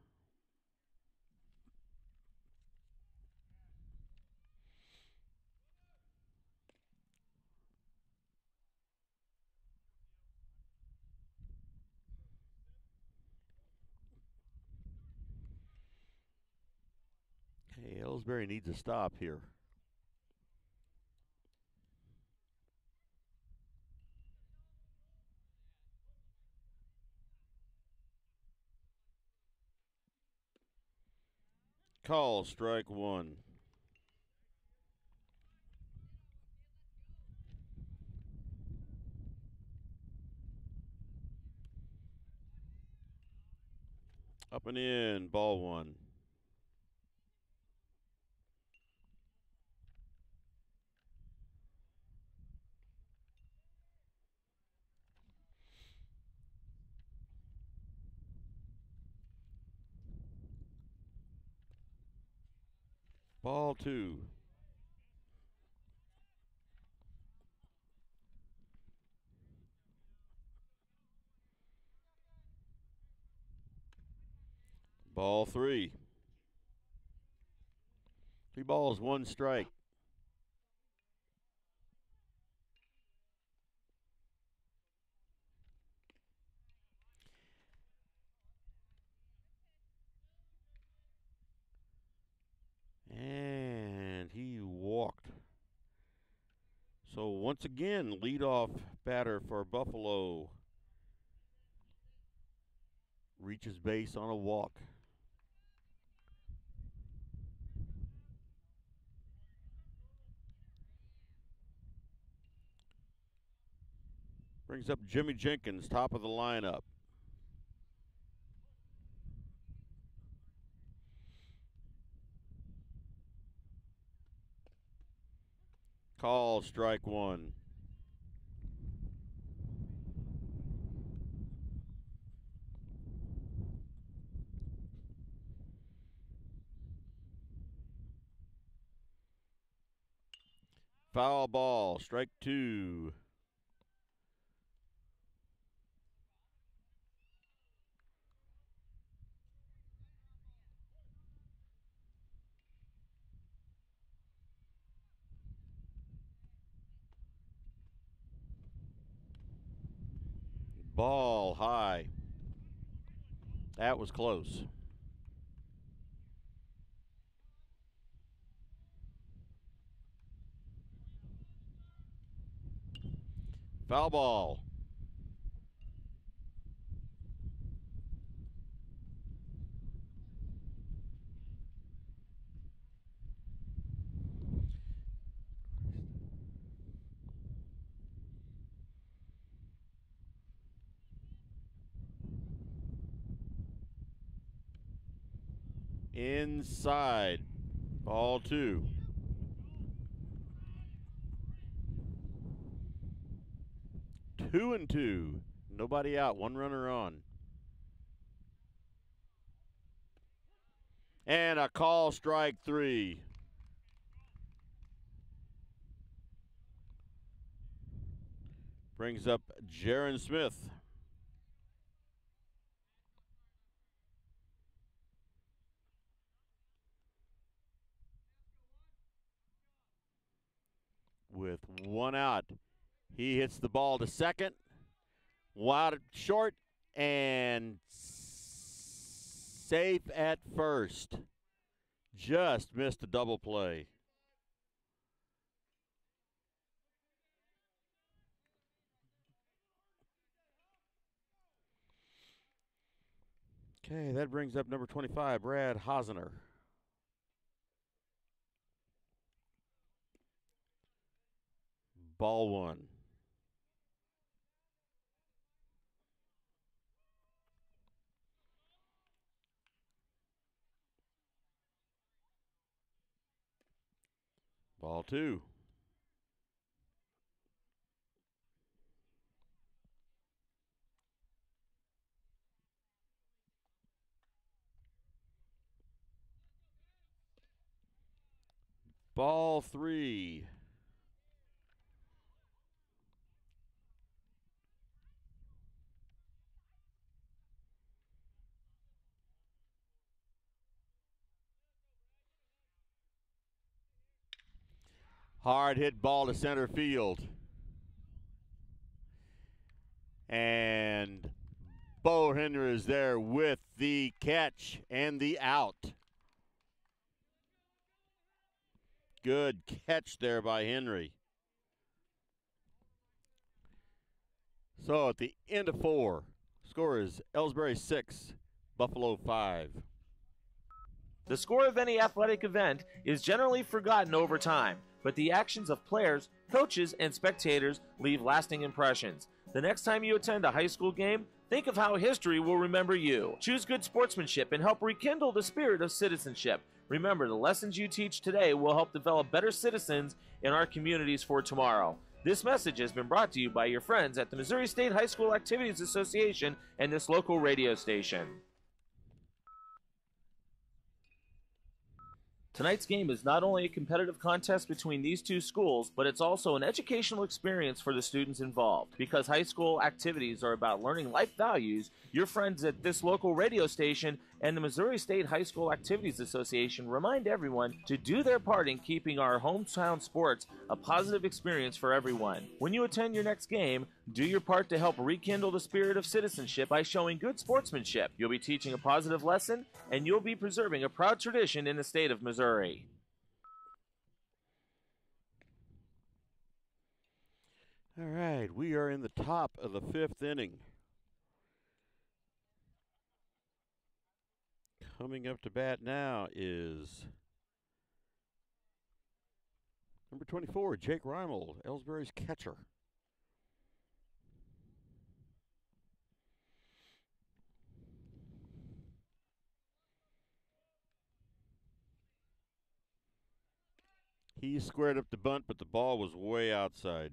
Hey, Elsberry needs a stop here. Call strike one. Up and in, ball one. Ball two. Ball three. Three balls, one strike. And he walked. So once again, leadoff batter for Buffalo reaches base on a walk. Brings up Jimmy Jenkins, top of the lineup. Call strike one. Foul ball, strike two. Ball high. That was close. Foul ball. Inside. Ball two. Two and two. Nobody out. One runner on. And a call strike three. Brings up Jaron Smith. With one out, he hits the ball to second, wide short, and safe at first. Just missed a double play. Okay, that brings up number 25, Brad Hosner. Ball one. Ball two. Ball three. Hard hit ball to center field. And Bo Henry is there with the catch and the out. Good catch there by Henry. So at the end of four, score is Elsberry six, Buffalo five. The score of any athletic event is generally forgotten over time, but the actions of players, coaches, and spectators leave lasting impressions. The next time you attend a high school game, think of how history will remember you. Choose good sportsmanship and help rekindle the spirit of citizenship. Remember, the lessons you teach today will help develop better citizens in our communities for tomorrow. This message has been brought to you by your friends at the Missouri State High School Activities Association and this local radio station. Tonight's game is not only a competitive contest between these two schools, but it's also an educational experience for the students involved. Because high school activities are about learning life values, your friends at this local radio station and the Missouri State High School Activities Association remind everyone to do their part in keeping our hometown sports a positive experience for everyone. When you attend your next game, do your part to help rekindle the spirit of citizenship by showing good sportsmanship. You'll be teaching a positive lesson, and you'll be preserving a proud tradition in the state of Missouri. All right, we are in the top of the fifth inning. Coming up to bat now is number 24, Jake Reimold, Elsberry's catcher. He squared up the bunt, but the ball was way outside.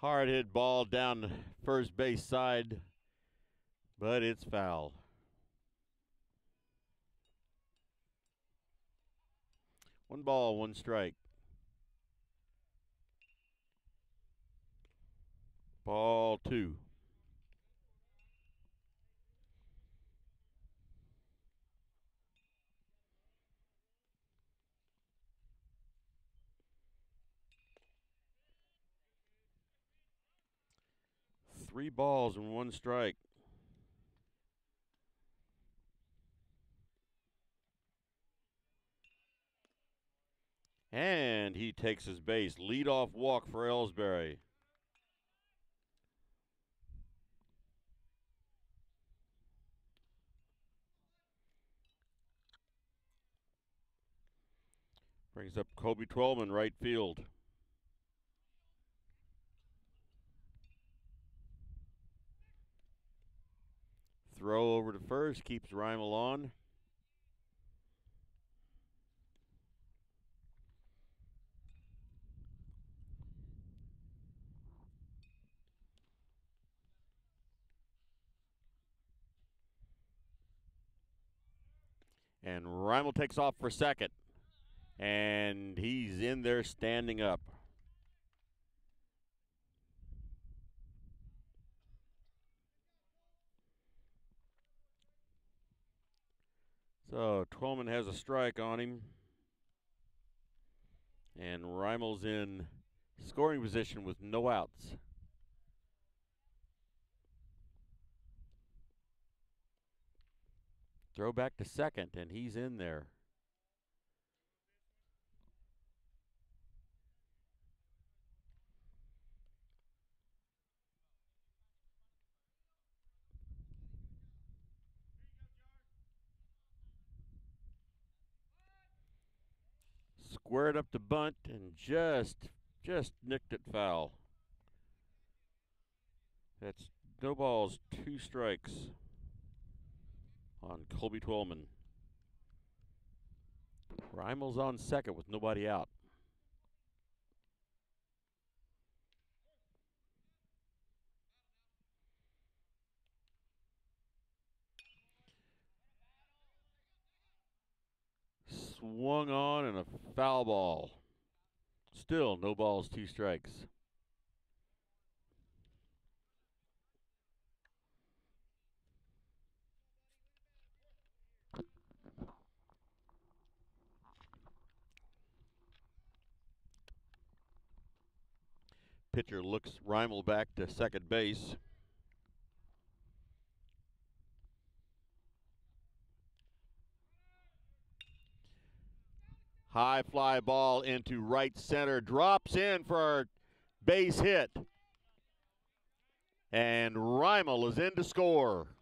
Hard hit ball down first base side, but it's foul. One ball, one strike. Ball two. Three balls and one strike. And he takes his base. Lead-off walk for Elsberry. Brings up Kobe Twelman, right field. Throw over to first, keeps Reimel on. And Reimel takes off for second. And he's in there standing up. So Twelman has a strike on him. And Reimel's in scoring position with no outs. Throw back to second, and he's in there. Squared up the bunt and just just nicked it foul. That's no balls, two strikes on Colby Twelman. Reimel's on second with nobody out. Swung on and a foul ball. Still no balls, two strikes. Pitcher looks Reimel back to second base. High fly ball into right center, drops in for a base hit. And Reimel is in to score.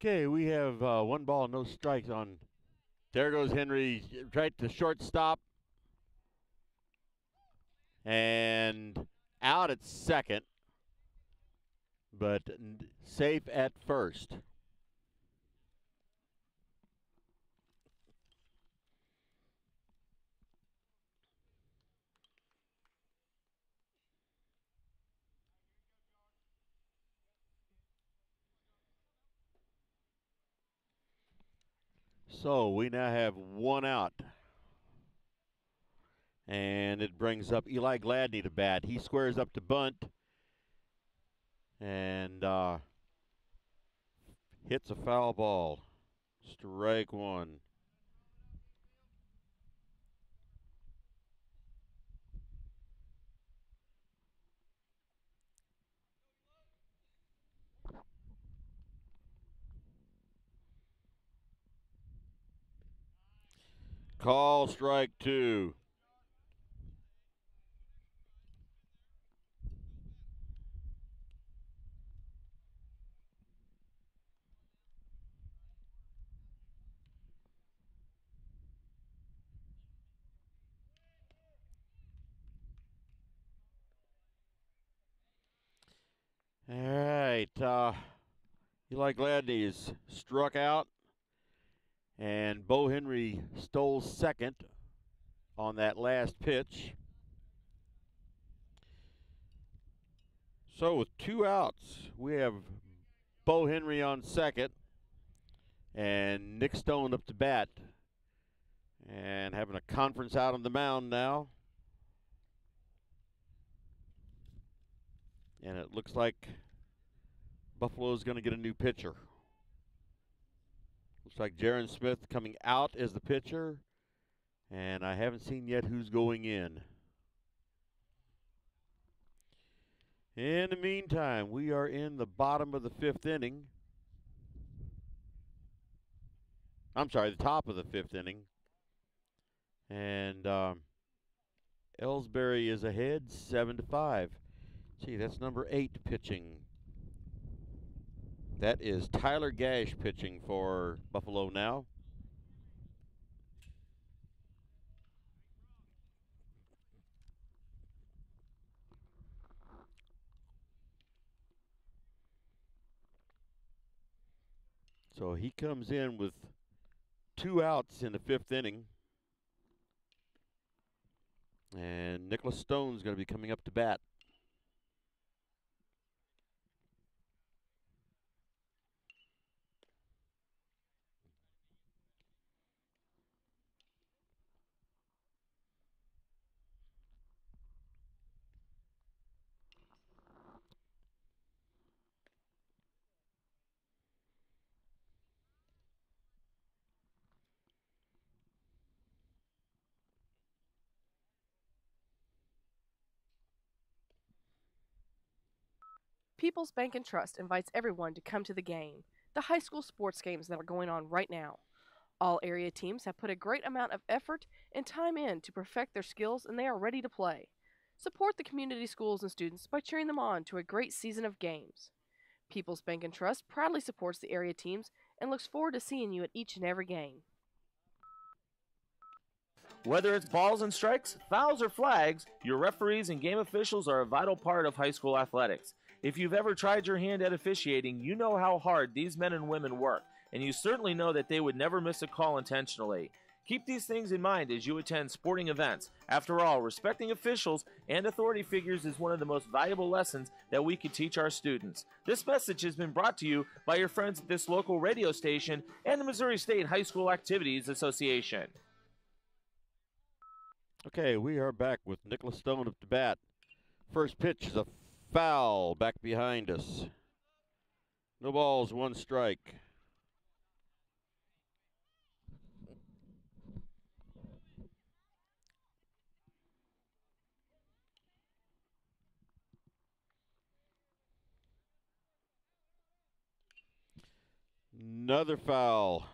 Okay, we have uh, one ball, no strikes on. There goes Henry right to shortstop. And out at second, but safe at first. So we now have one out. And it brings up Eli Gladney to bat. He squares up to bunt and uh, hits a foul ball. Strike one. Call strike two. All right. Uh, Eli is struck out, and Bo Henry stole second on that last pitch. So with two outs, we have Bo Henry on second, and Nick Stone up to bat, and having a conference out on the mound now. And it looks like Buffalo is going to get a new pitcher. Looks like Jaron Smith coming out as the pitcher. And I haven't seen yet who's going in. In the meantime, we are in the bottom of the fifth inning. I'm sorry, the top of the fifth inning. And um, Elsberry is ahead, seven to five. See, that's number eight pitching. That is Tyler Gash pitching for Buffalo now. So he comes in with two outs in the fifth inning. And Nicholas Stone's going to be coming up to bat. People's Bank and Trust invites everyone to come to the game, the high school sports games that are going on right now. All area teams have put a great amount of effort and time in to perfect their skills and they are ready to play. Support the community schools and students by cheering them on to a great season of games. People's Bank and Trust proudly supports the area teams and looks forward to seeing you at each and every game. Whether it's balls and strikes, fouls, or flags, your referees and game officials are a vital part of high school athletics. If you've ever tried your hand at officiating, you know how hard these men and women work, and you certainly know that they would never miss a call intentionally. Keep these things in mind as you attend sporting events. After all, respecting officials and authority figures is one of the most valuable lessons that we could teach our students. This message has been brought to you by your friends at this local radio station and the Missouri State High School Activities Association. Okay, we are back with Nicholas Stone up to bat. First pitch is a foul back behind us. No balls, one strike. Another foul.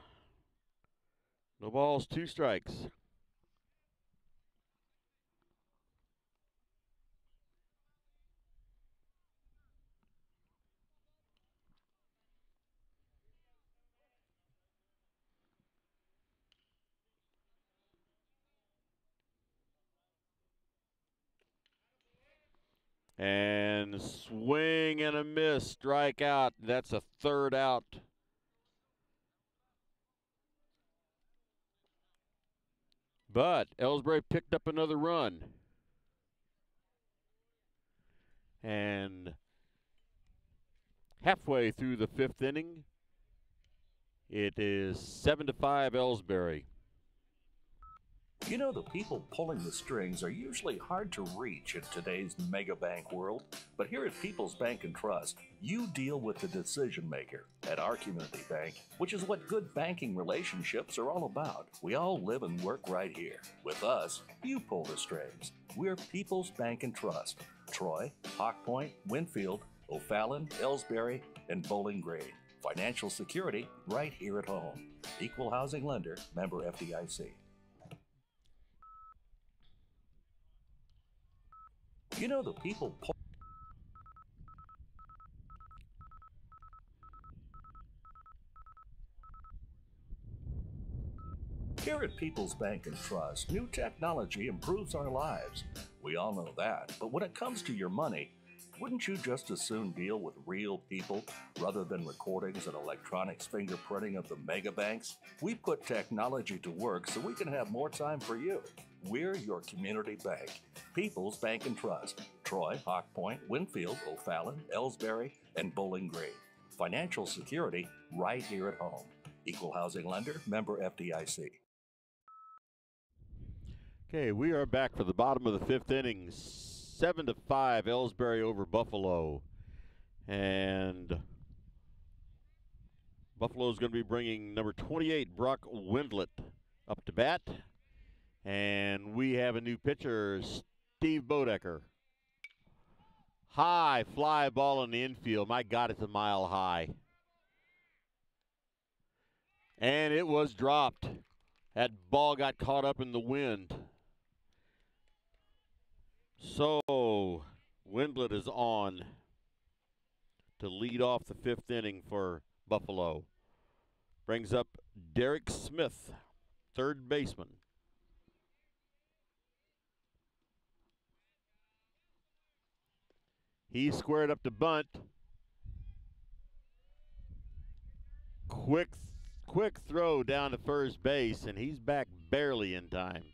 No balls, two strikes. And swing and a miss, strike out. That's a third out. But Elsberry picked up another run. And halfway through the fifth inning, it is seven to five Elsberry. You know, the people pulling the strings are usually hard to reach in today's mega bank world, but here at People's Bank and Trust, you deal with the decision maker at our community bank, which is what good banking relationships are all about. We all live and work right here. With us, you pull the strings. We're People's Bank and Trust. Troy, Hawk Point, Winfield, O'Fallon, Elsberry, and Bowling Green. Financial security right here at home. Equal housing lender, member FDIC. You know the people. Here at People's Bank and Trust, new technology improves our lives. We all know that. But when it comes to your money, wouldn't you just as soon deal with real people rather than recordings and electronics fingerprinting of the mega banks? We put technology to work so we can have more time for you. We're your community bank. People's Bank and Trust. Troy, Hawk Point, Winfield, O'Fallon, Elsberry, and Bowling Green. Financial security right here at home. Equal housing lender, member FDIC. Okay, we are back for the bottom of the fifth inning. Seven to five, Elsberry over Buffalo, and Buffalo is going to be bringing number 28, Brock Wendlet, up to bat, and we have a new pitcher, Steve Bodecker. High fly ball in the infield. My God, it's a mile high. And it was dropped. That ball got caught up in the wind. So, Wendlet is on to lead off the fifth inning for Buffalo. Brings up Derek Smith, third baseman. He squared up to bunt. Quick, quick throw down to first base, and he's back barely in time.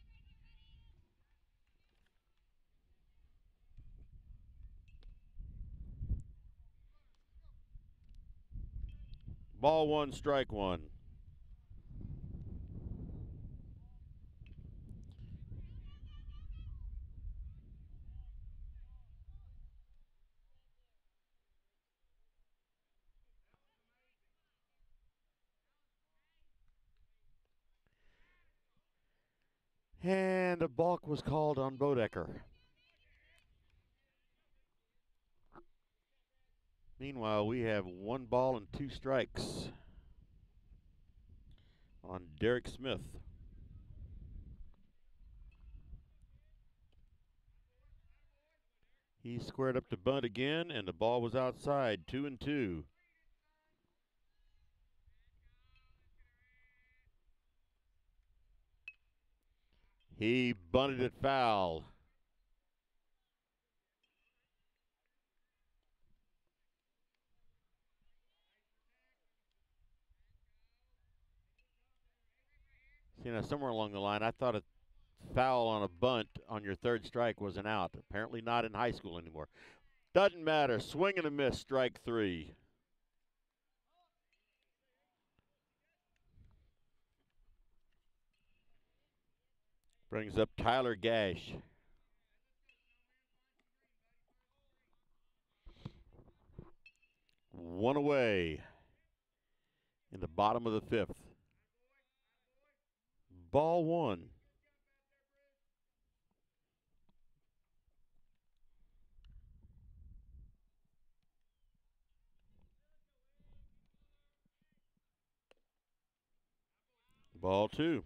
Ball one, strike one. And a balk was called on Bodecker. Meanwhile, we have one ball and two strikes on Derek Smith. He squared up to bunt again, and the ball was outside, two and two. He bunted it foul. You know, somewhere along the line, I thought a foul on a bunt on your third strike was an out. Apparently not in high school anymore. Doesn't matter. Swing and a miss, strike three. Brings up Tyler Gash. One away in the bottom of the fifth. Ball one. Ball two.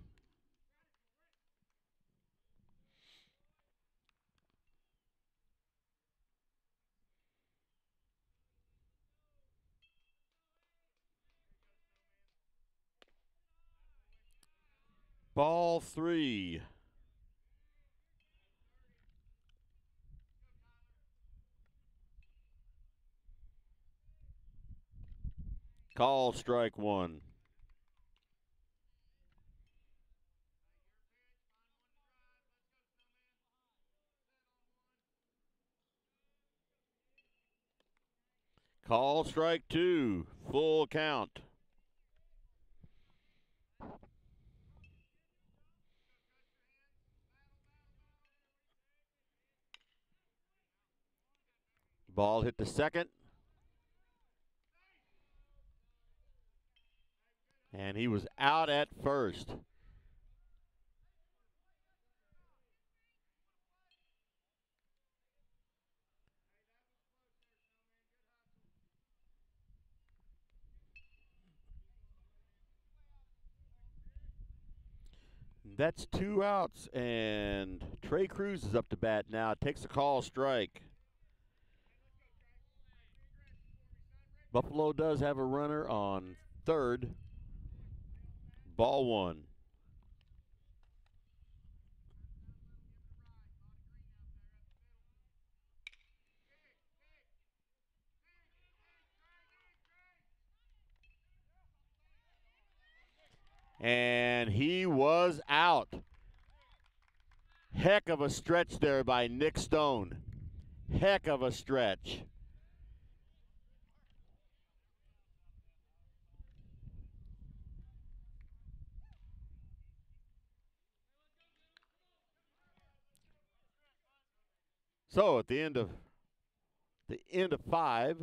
Ball three. Call strike one. Call strike two. Full count. Ball hit the second. And he was out at first. That's two outs, and Trey Cruz is up to bat now. Takes a call strike. Buffalo does have a runner on third. Ball one. And he was out. Heck of a stretch there by Nick Stone. Heck of a stretch. So at the end of the end of five,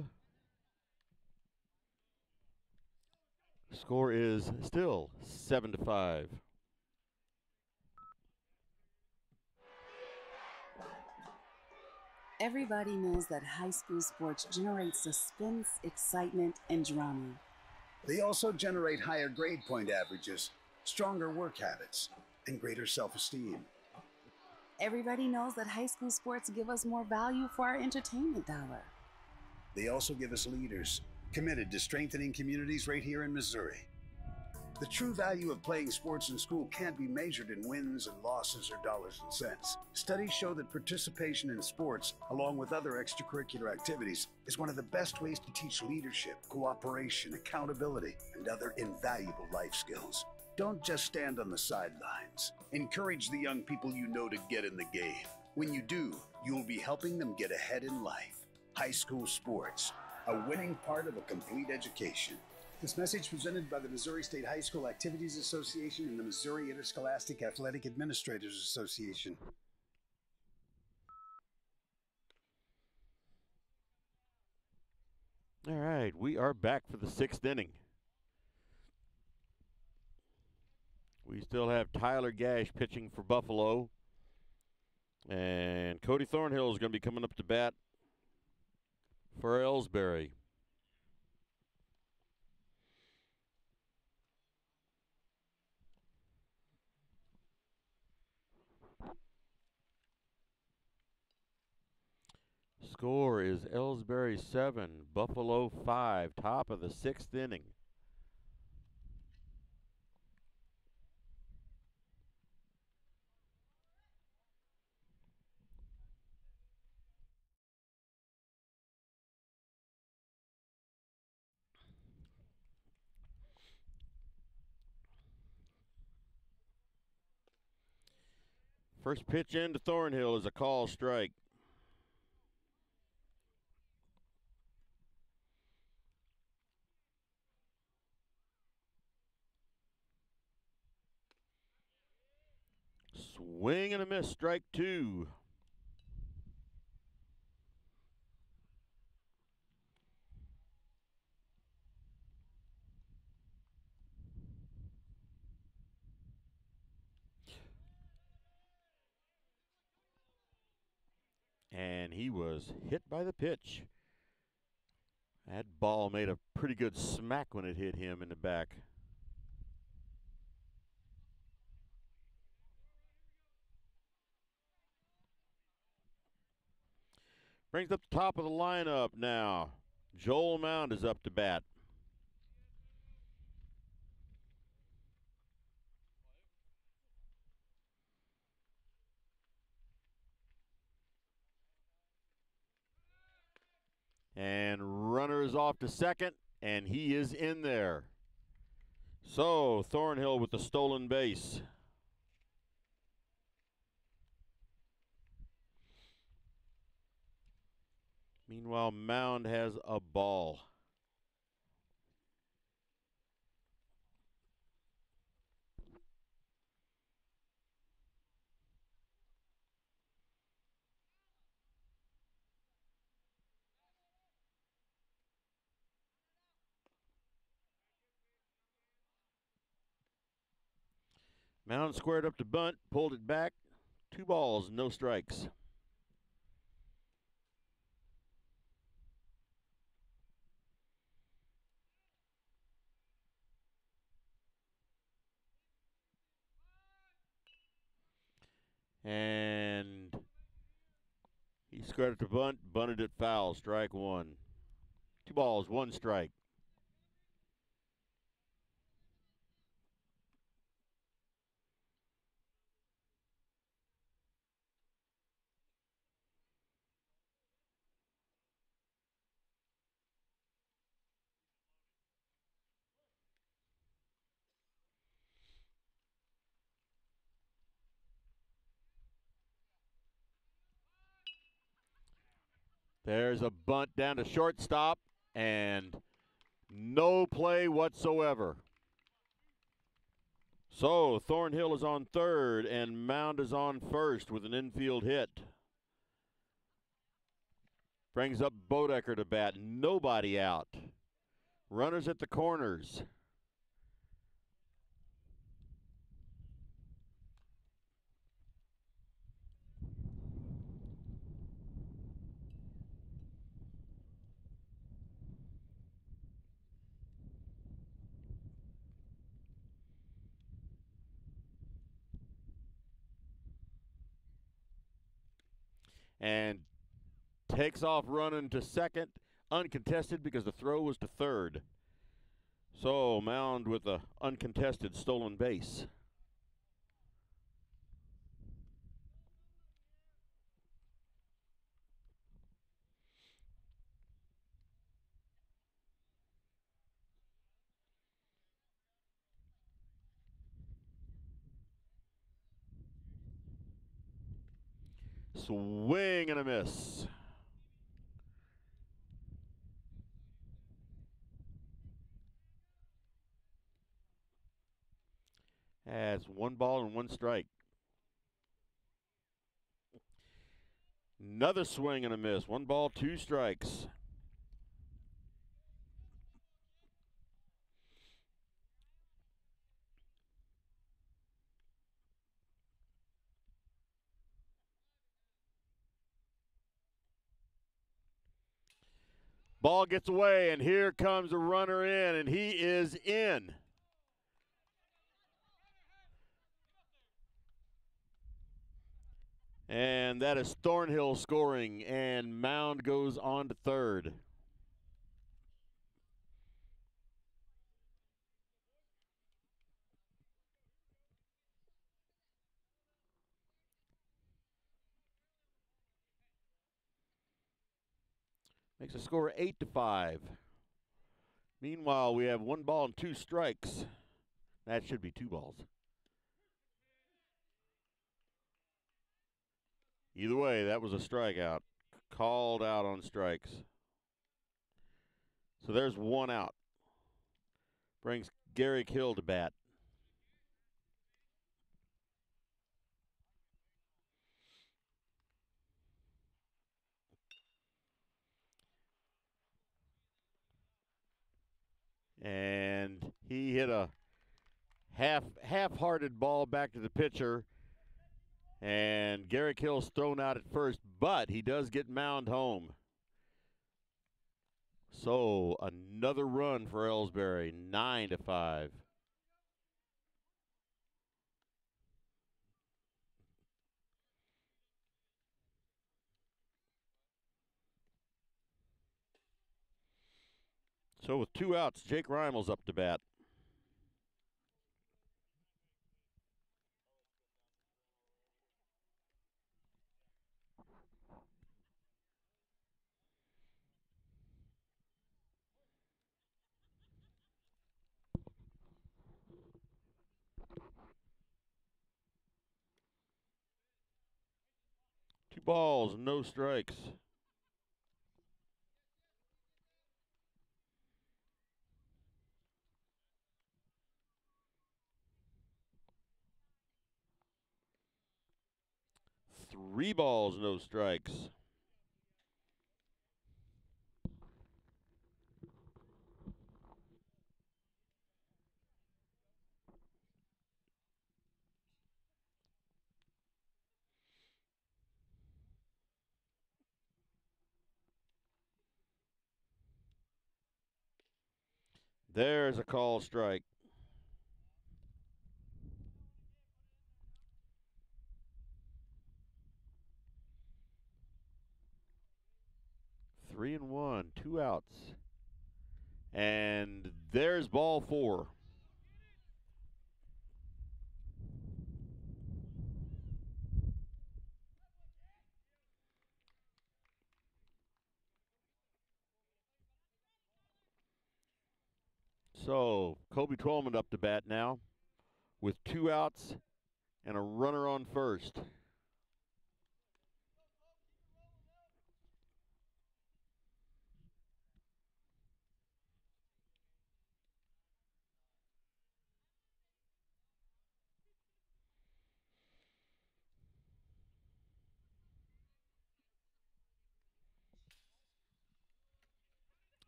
score is still seven to five. Everybody knows that high school sports generate suspense, excitement, and drama. They also generate higher grade point averages, stronger work habits, and greater self esteem. Everybody knows that high school sports give us more value for our entertainment dollar. They also give us leaders committed to strengthening communities right here in Missouri. The true value of playing sports in school can't be measured in wins and losses or dollars and cents. Studies show that participation in sports, along with other extracurricular activities, is one of the best ways to teach leadership, cooperation, accountability, and other invaluable life skills. Don't just stand on the sidelines. Encourage the young people you know to get in the game. When you do, you'll be helping them get ahead in life. High school sports, a winning part of a complete education. This message presented by the Missouri State High School Activities Association and the Missouri Interscholastic Athletic Administrators Association. All right, we are back for the sixth inning. We still have Tyler Gash pitching for Buffalo. And Cody Thornhill is going to be coming up to bat for Elsberry. Score is Elsberry 7, Buffalo 5, top of the sixth inning. First pitch into Thornhill is a call strike. Swing and a miss, strike two. And he was hit by the pitch. That ball made a pretty good smack when it hit him in the back. Brings up the top of the lineup now. Joel Mound is up to bat. And runner is off to second, and he is in there. So Thornhill with the stolen base. Meanwhile, Mound has a ball. Mound squared up to bunt, pulled it back. Two balls, no strikes. And he squared it to bunt, bunted it foul, strike one. Two balls, one strike. There's a bunt down to shortstop and no play whatsoever. So Thornhill is on third and Mound is on first with an infield hit. Brings up Bodecker to bat. Nobody out. Runners at the corners. And takes off running to second, uncontested because the throw was to third. So Mound with an uncontested stolen base. Swing and a miss. Has one ball and one strike. Another swing and a miss. One ball, two strikes. Ball gets away, and here comes a runner in, and he is in. And that is Thornhill scoring, and Mound goes on to third. Makes the score eight to five. Meanwhile, we have one ball and two strikes. That should be two balls. Either way, that was a strikeout. Called out on strikes. So there's one out. Brings Gary Hill to bat. And he hit a half half-hearted ball back to the pitcher and Garrick Hill's thrown out at first, but he does get Mound home. So another run for Elsberry, nine to five. So with two outs, Jake Reimel's up to bat. Two balls, no strikes. three balls, no strikes. There's a call strike. Three and one, two outs. And there's ball four. So Kobe Twelman up to bat now with two outs and a runner on first.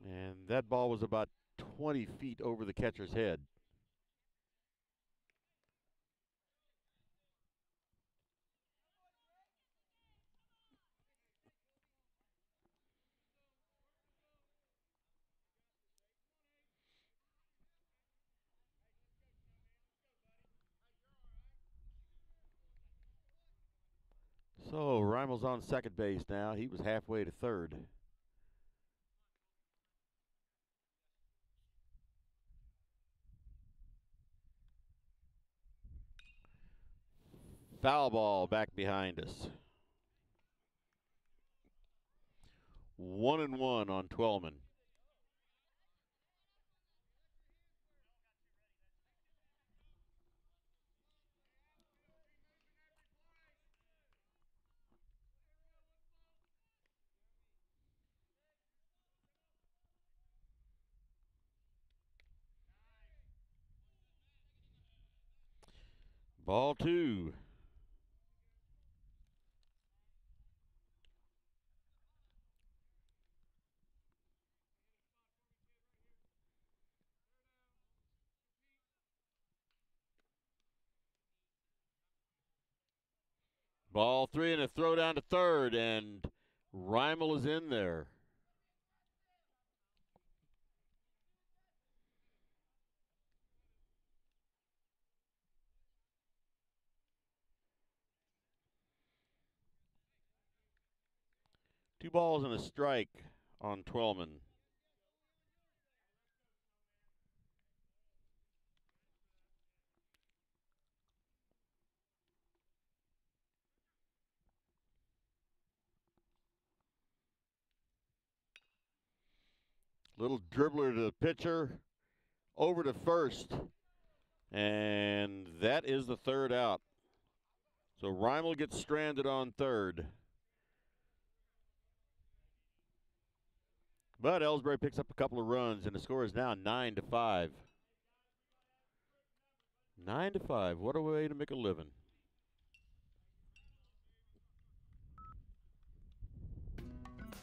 And that ball was about 20 feet over the catcher's head. So Reimel's on second base now. He was halfway to third. Foul ball back behind us. One and one on Twelman. Ball two. Ball three and a throw down to third, and Reimel is in there. Two balls and a strike on Twelman. Little dribbler to the pitcher, over to first. And that is the third out. So Reimel gets stranded on third. But Elsberry picks up a couple of runs, and the score is now nine to five. Nine to five. What a way to make a living.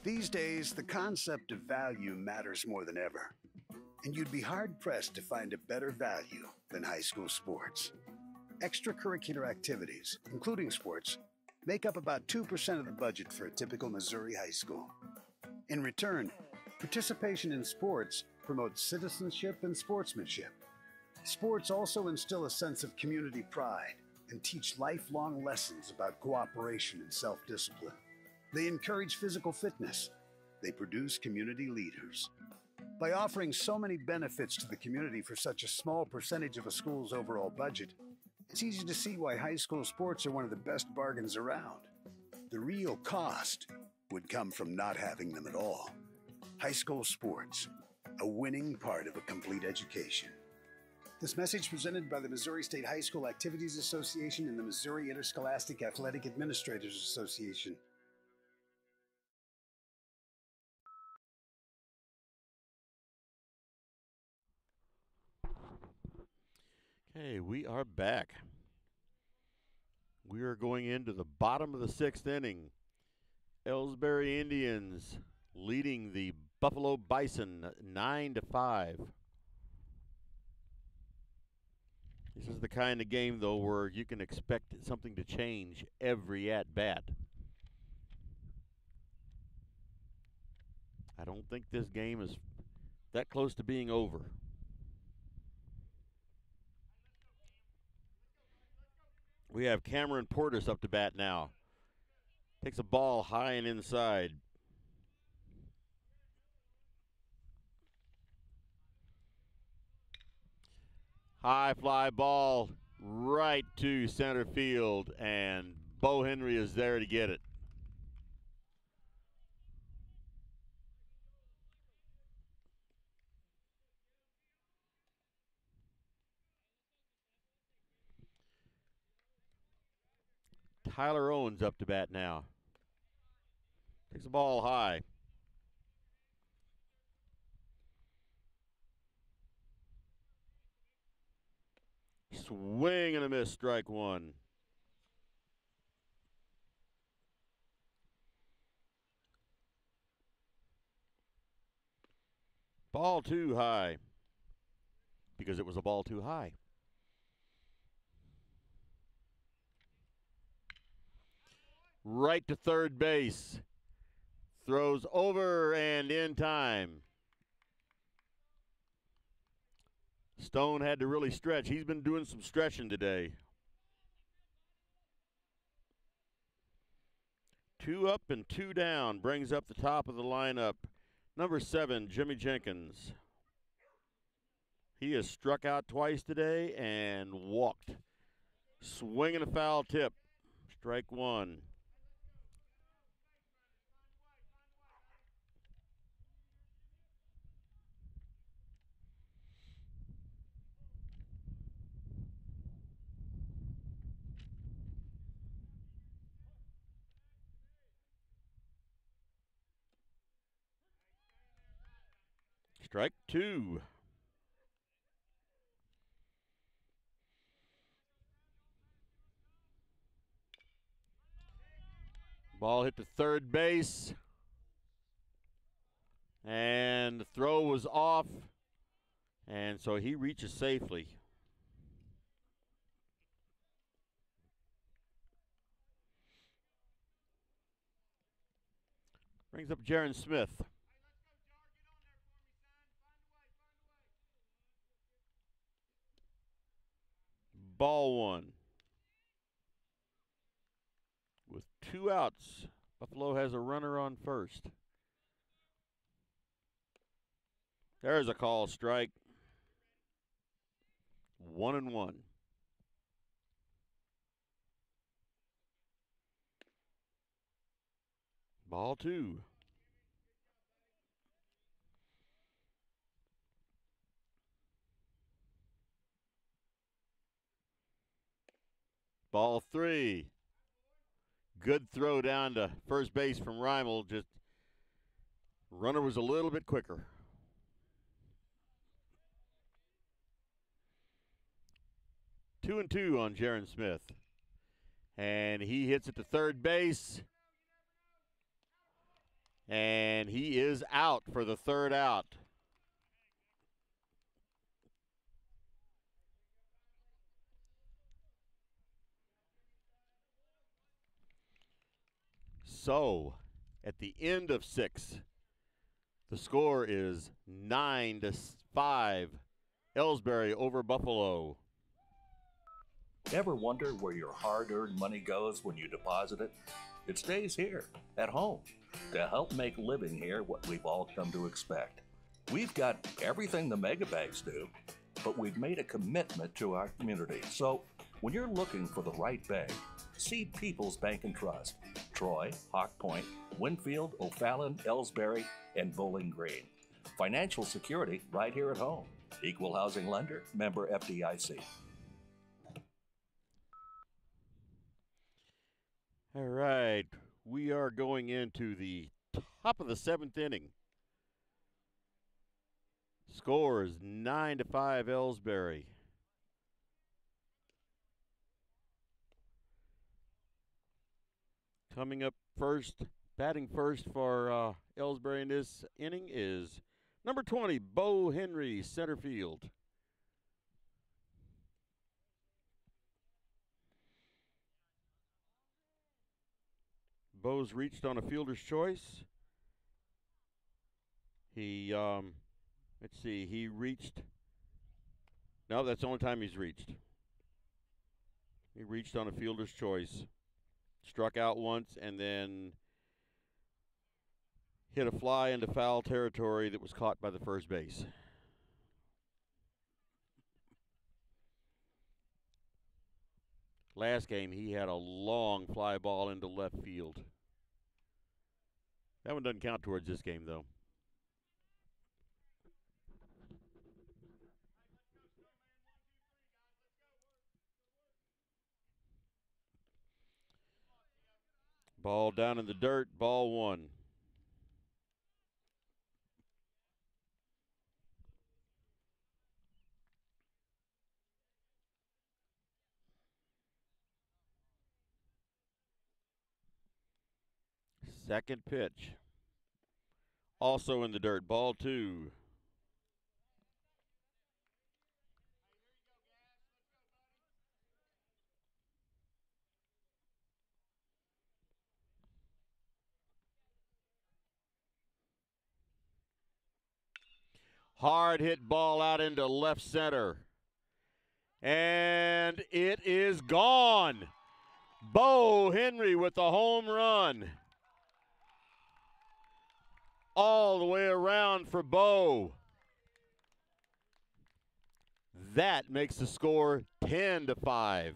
These days, the concept of value matters more than ever. And you'd be hard pressed to find a better value than high school sports. Extracurricular activities, including sports, make up about 2% of the budget for a typical Missouri high school. In return, participation in sports promotes citizenship and sportsmanship. Sports also instill a sense of community pride and teach lifelong lessons about cooperation and self discipline. They encourage physical fitness. They produce community leaders. By offering so many benefits to the community for such a small percentage of a school's overall budget, it's easy to see why high school sports are one of the best bargains around. The real cost would come from not having them at all. High school sports, a winning part of a complete education. This message presented by the Missouri State High School Activities Association and the Missouri Interscholastic Athletic Administrators Association. Okay, we are back. We are going into the bottom of the sixth inning. Elsberry Indians leading the Buffalo Bison nine to five. This is the kind of game, though, where you can expect something to change every at bat. I don't think this game is that close to being over. We have Cameron Portis up to bat now. Takes a ball high and inside. High fly ball right to center field, and Bo Henry is there to get it. Tyler Owens up to bat now. Takes the ball high. Swing and a miss, strike one. Ball too high. Because it was a ball too high. Right to third base. Throws over and in time. Stone had to really stretch. He's been doing some stretching today. Two up and two down brings up the top of the lineup. Number seven, Jimmy Jenkins. He has struck out twice today and walked. Swinging a foul tip. Strike one. Strike two. Ball hit to third base. And the throw was off. And so he reaches safely. Brings up Jaron Smith. Ball one. With two outs, Buffalo has a runner on first. There's a call strike. One and one. Ball two. Ball three. Good throw down to first base from Reimel. Just runner was a little bit quicker. Two and two on Jaron Smith. And he hits it to third base. And he is out for the third out. So, at the end of six, the score is nine to five. Elsberry over Buffalo. Ever wonder where your hard earned money goes when you deposit it? It stays here, at home, to help make living here what we've all come to expect. We've got everything the megabanks do, but we've made a commitment to our community. So when you're looking for the right bank, see People's Bank and Trust. Troy, Hawk Point, Winfield, O'Fallon, Elsberry, and Bowling Green. Financial security right here at home. Equal housing lender, member FDIC. All right, we are going into the top of the seventh inning. Score is nine to five, Elsberry. Coming up first, batting first for uh, Elsberry in this inning is number 20, Bo Henry, center field. Bo's reached on a fielder's choice. He, um, let's see, he reached. No, that's the only time he's reached. He reached on a fielder's choice, struck out once, and then hit a fly into foul territory that was caught by the first base. Last game, he had a long fly ball into left field. That one doesn't count towards this game, though. Ball down in the dirt, ball one. Second pitch. Also in the dirt, ball two. Hard hit ball out into left center. And it is gone. Bo Henry with the home run. All the way around for Bo. That makes the score 10 to 5.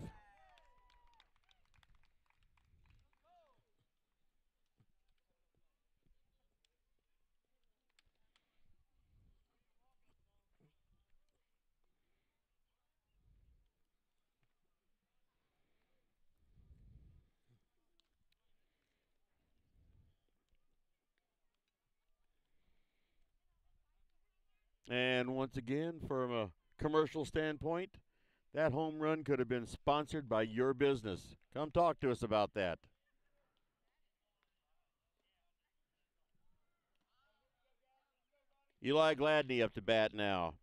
And once again, from a commercial standpoint, that home run could have been sponsored by your business. Come talk to us about that. Eli Gladney up to bat now.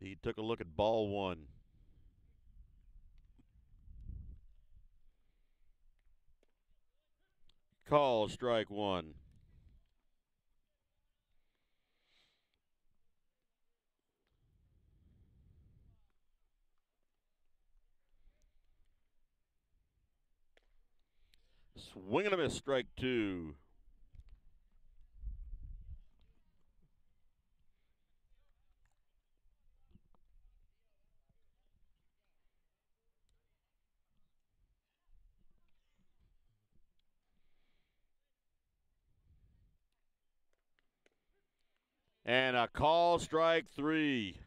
He took a look at ball one. Call strike one. Swing and a miss, strike two. And a call strike three.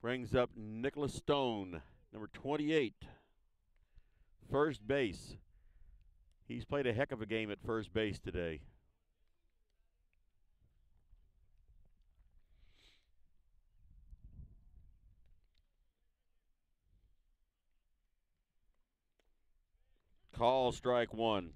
Brings up Nicholas Stone, number 28, first base. He's played a heck of a game at first base today. Call strike one.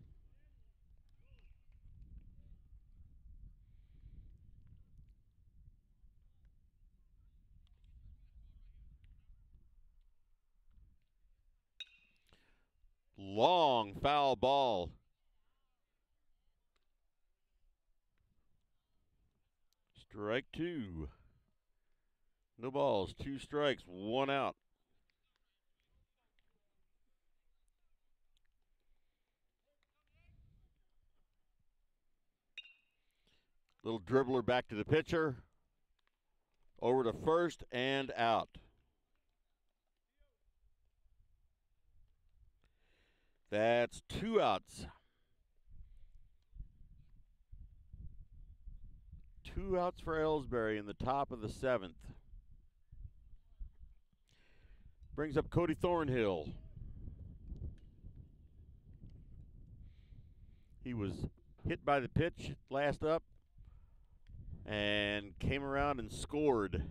Long foul ball. Strike two. No balls, two strikes, one out. Little dribbler back to the pitcher. Over to first and out. That's two outs. Two outs for Elsberry in the top of the seventh. Brings up Cody Thornhill. He was hit by the pitch last up and came around and scored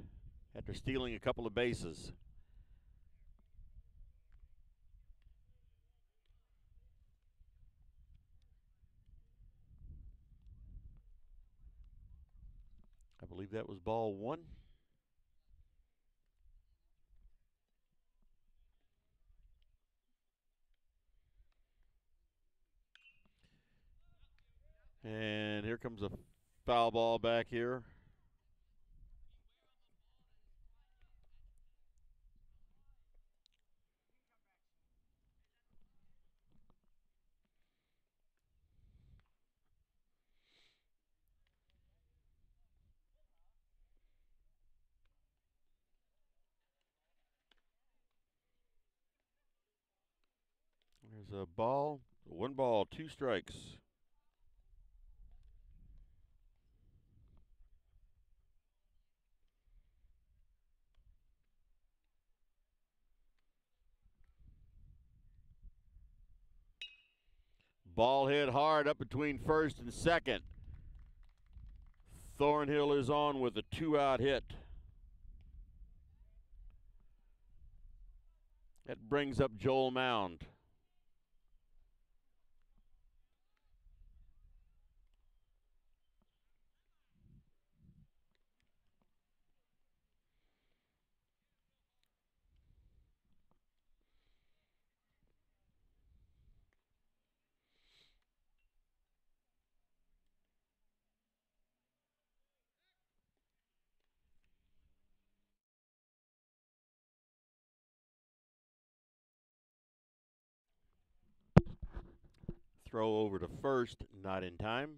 after stealing a couple of bases. Believe that was ball one. And here comes a foul ball back here. A ball, one ball, two strikes. Ball hit hard up between first and second. Thornhill is on with a two out hit. That brings up Joel Mound. Throw over to first, not in time.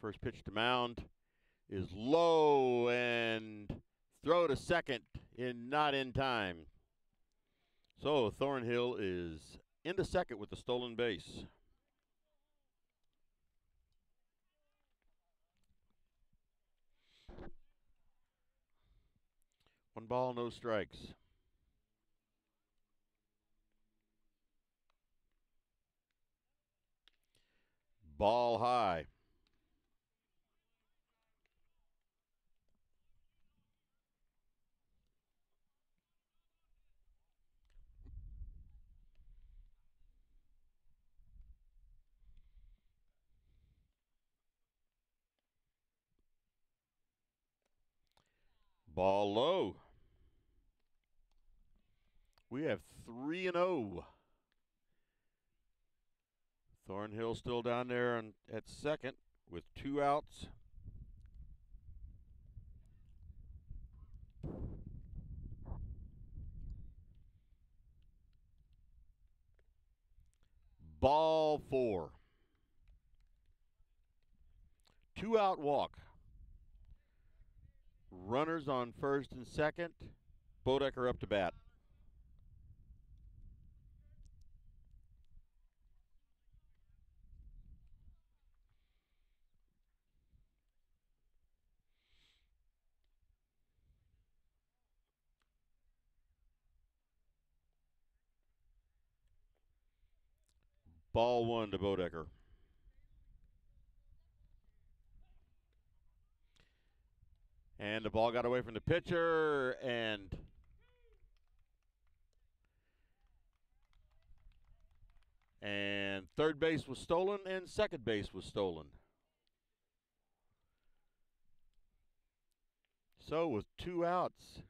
First pitch to Mound is low and throw to second in not in time. So Thornhill is into second with the stolen base. One ball, no strikes. Ball high. Ball low. We have 3 and 0. Thornhill still down there on, at second with two outs. Ball four. Two out walk. Runners on first and second. Bodecker up to bat. Ball one to Bodecker. And the ball got away from the pitcher and and third base was stolen and second base was stolen. So with two outs,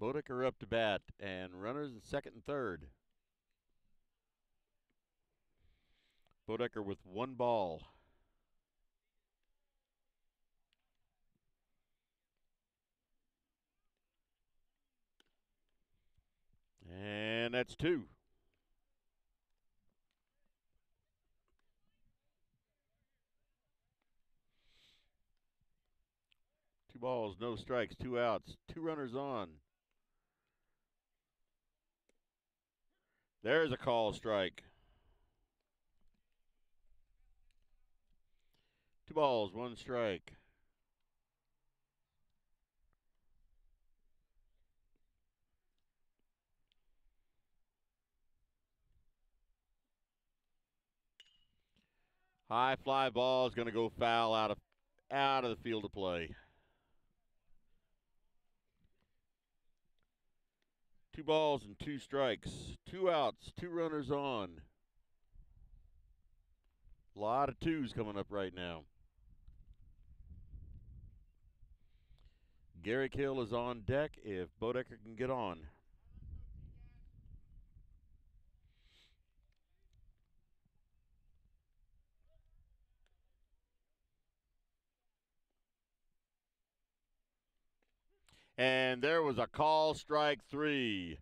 Bodecker up to bat and runners in second and third. Bodecker with one ball. And that's two. Two balls, no strikes, two outs, two runners on. There's a call strike. Two balls, one strike. High fly ball is going to go foul out of out of the field of play. Two balls and two strikes. Two outs, two runners on. A lot of twos coming up right now. Gary Hill is on deck if Bodecker can get on. And there was a call strike three.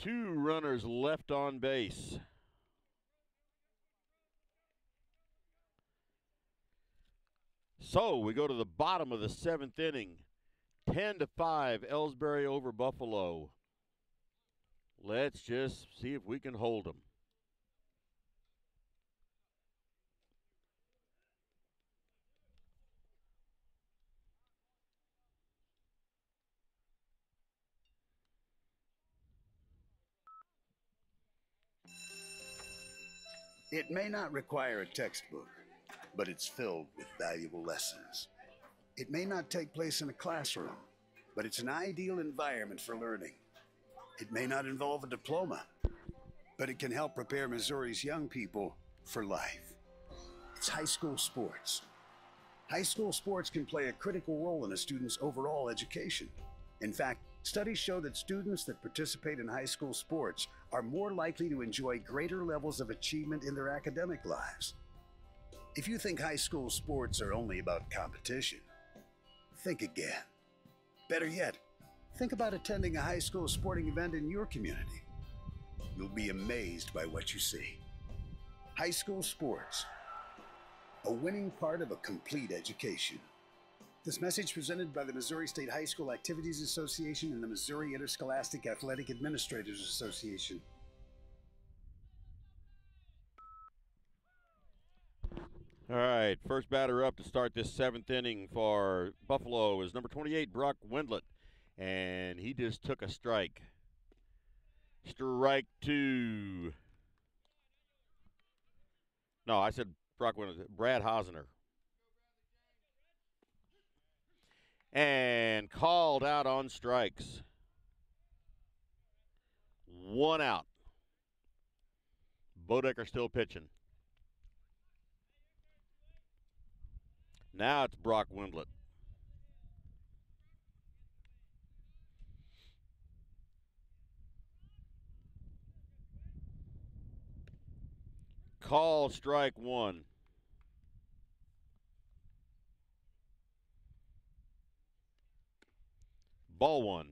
Two runners left on base. So we go to the bottom of the seventh inning. 10 to 5, Elsberry over Buffalo. Let's just see if we can hold them. It may not require a textbook, but it's filled with valuable lessons. It may not take place in a classroom, but it's an ideal environment for learning. It may not involve a diploma, but it can help prepare Missouri's young people for life. It's high school sports. High school sports can play a critical role in a student's overall education. In fact, studies show that students that participate in high school sports are more likely to enjoy greater levels of achievement in their academic lives. If you think high school sports are only about competition, think again. Better yet, think about attending a high school sporting event in your community. You'll be amazed by what you see. High school sports, a winning part of a complete education. This message presented by the Missouri State High School Activities Association and the Missouri Interscholastic Athletic Administrators Association. All right, first batter up to start this seventh inning for Buffalo is number 28, Brock Wendlet, and he just took a strike. Strike two. No, I said Brock Wendlet. Brad Hosner. And called out on strikes. One out. Bodecker still pitching. Now it's Brock Wendlet. Call strike one. Ball one.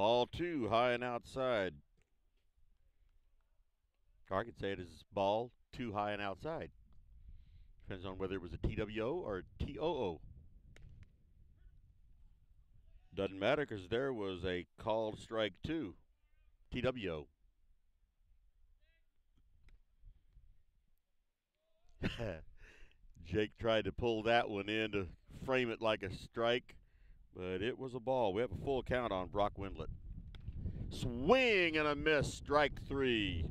Ball two, high and outside. I could say it is ball two, high and outside. Depends on whether it was a TWO or a TOO. Doesn't matter because there was a called strike two, TWO. Jake tried to pull that one in to frame it like a strike, but it was a ball. We have a full count on Brock Wendlet. Swing and a miss, strike three.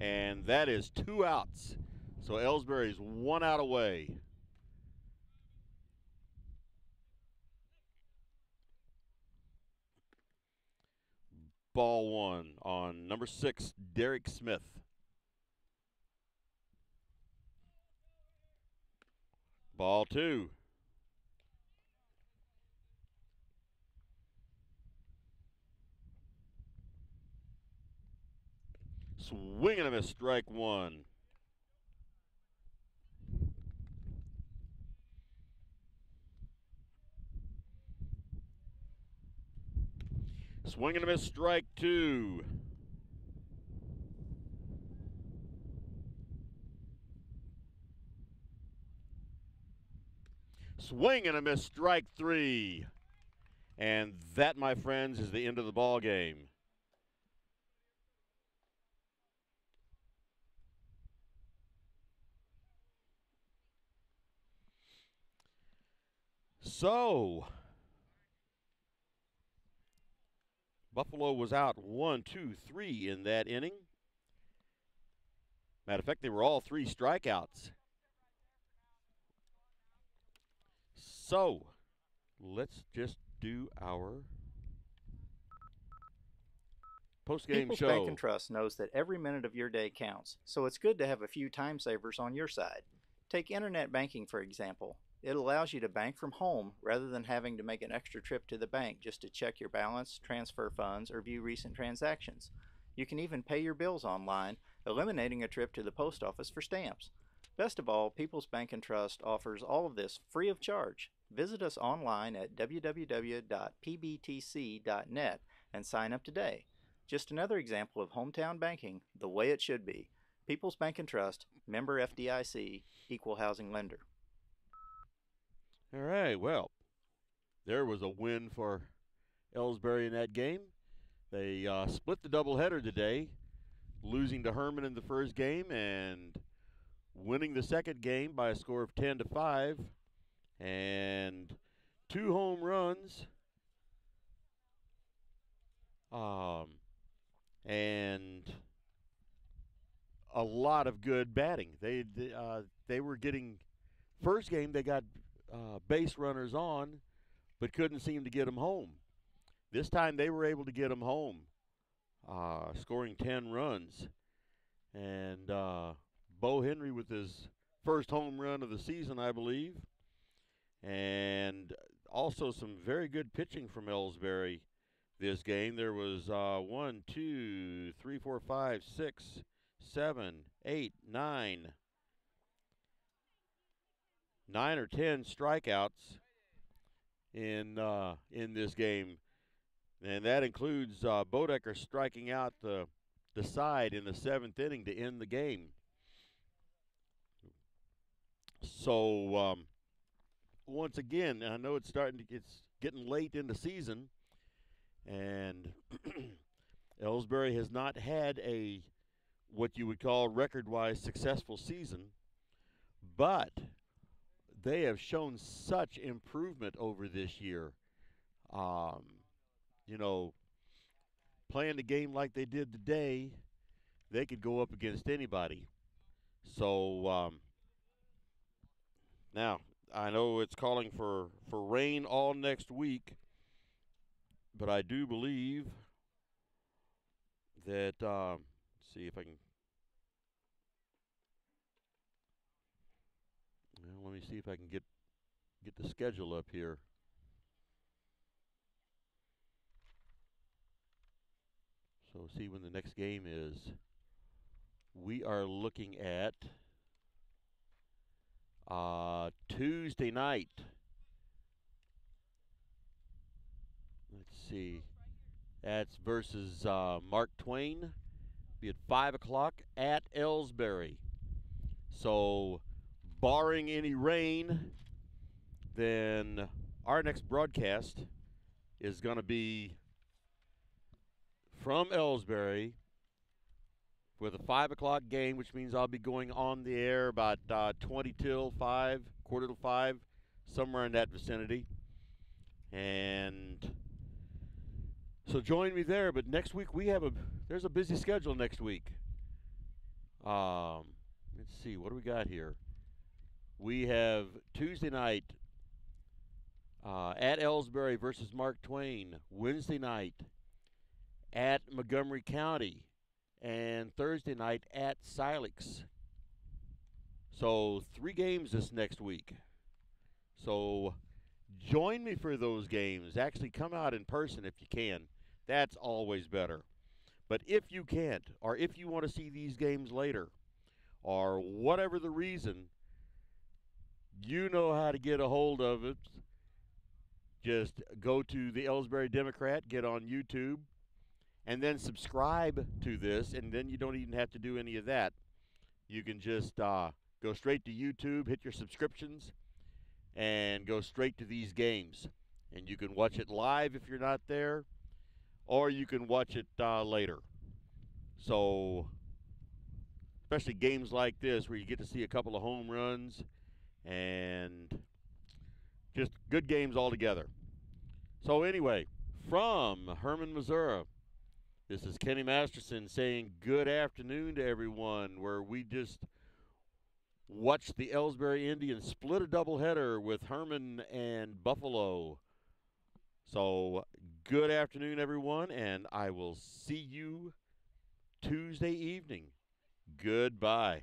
And that is two outs. So Elsberry's one out away. Ball one on number six, Derek Smith. Ball two. Swing and a miss, strike one. Swing and a miss, strike two. Swing and a miss, strike three. And that, my friends, is the end of the ball game. So, Buffalo was out one, two, three in that inning. Matter of fact, they were all three strikeouts. So, let's just do our post-game People's show. Bank and Trust knows that every minute of your day counts, so it's good to have a few time savers on your side. Take internet banking for example. It allows you to bank from home rather than having to make an extra trip to the bank just to check your balance, transfer funds, or view recent transactions. You can even pay your bills online, eliminating a trip to the post office for stamps. Best of all, People's Bank and Trust offers all of this free of charge. Visit us online at www.pbtc.net and sign up today. Just another example of hometown banking the way it should be. People's Bank and Trust, member FDIC, equal housing lender. All right, well, there was a win for Elsberry in that game. They uh, split the doubleheader today, losing to Hermann in the first game and winning the second game by a score of 10 to 5 and two home runs um, and a lot of good batting. They uh, they were getting first game they got uh, base runners on, but couldn't seem to get them home. This time they were able to get them home, uh, scoring ten runs, and uh, Bo Henry with his first home run of the season, I believe, and also some very good pitching from Elsberry this game. There was uh, one, two, three, four, five, six, seven, eight, nine, nine or ten strikeouts in uh, in this game, and that includes uh, Bodecker striking out the the side in the seventh inning to end the game. So um, once again, I know it's starting to it's getting late in the season, and Elsberry has not had a what you would call record-wise successful season, but they have shown such improvement over this year. Um, you know, playing the game like they did today, they could go up against anybody. So um, now I know it's calling for for rain all next week, but I do believe that. Um, see if I can. Well, let me see if I can get get the schedule up here. So see when the next game is. We are looking at uh, Tuesday night. Let's see. That's versus uh, Mark Twain. Be at 5 o'clock at Elsberry. So, barring any rain, then our next broadcast is going to be from Elsberry with a 5 o'clock game, which means I'll be going on the air about uh, 20 till 5, quarter to 5, somewhere in that vicinity. And so join me there. But next week we have a there's a busy schedule next week. Um, let's see what do we got here. We have Tuesday night uh, at Elsberry versus Mark Twain. Wednesday night at Montgomery County and Thursday night at Silex. So, three games this next week. So, join me for those games. Actually, come out in person if you can. That's always better. But if you can't, or if you want to see these games later, or whatever the reason, you know how to get a hold of it. Just go to the Elsberry Democrat, get on YouTube, and then subscribe to this, and then you don't even have to do any of that. You can just uh, go straight to YouTube, hit your subscriptions, and go straight to these games. And you can watch it live if you're not there, or you can watch it uh, later. So, especially games like this where you get to see a couple of home runs and just good games altogether. So, anyway, from Hermann, Missouri, this is Kenny Masterson saying good afternoon to everyone, where we just watched the Elsberry Indians split a doubleheader with Hermann and Buffalo. So, good afternoon, everyone, and I will see you Tuesday evening. Goodbye.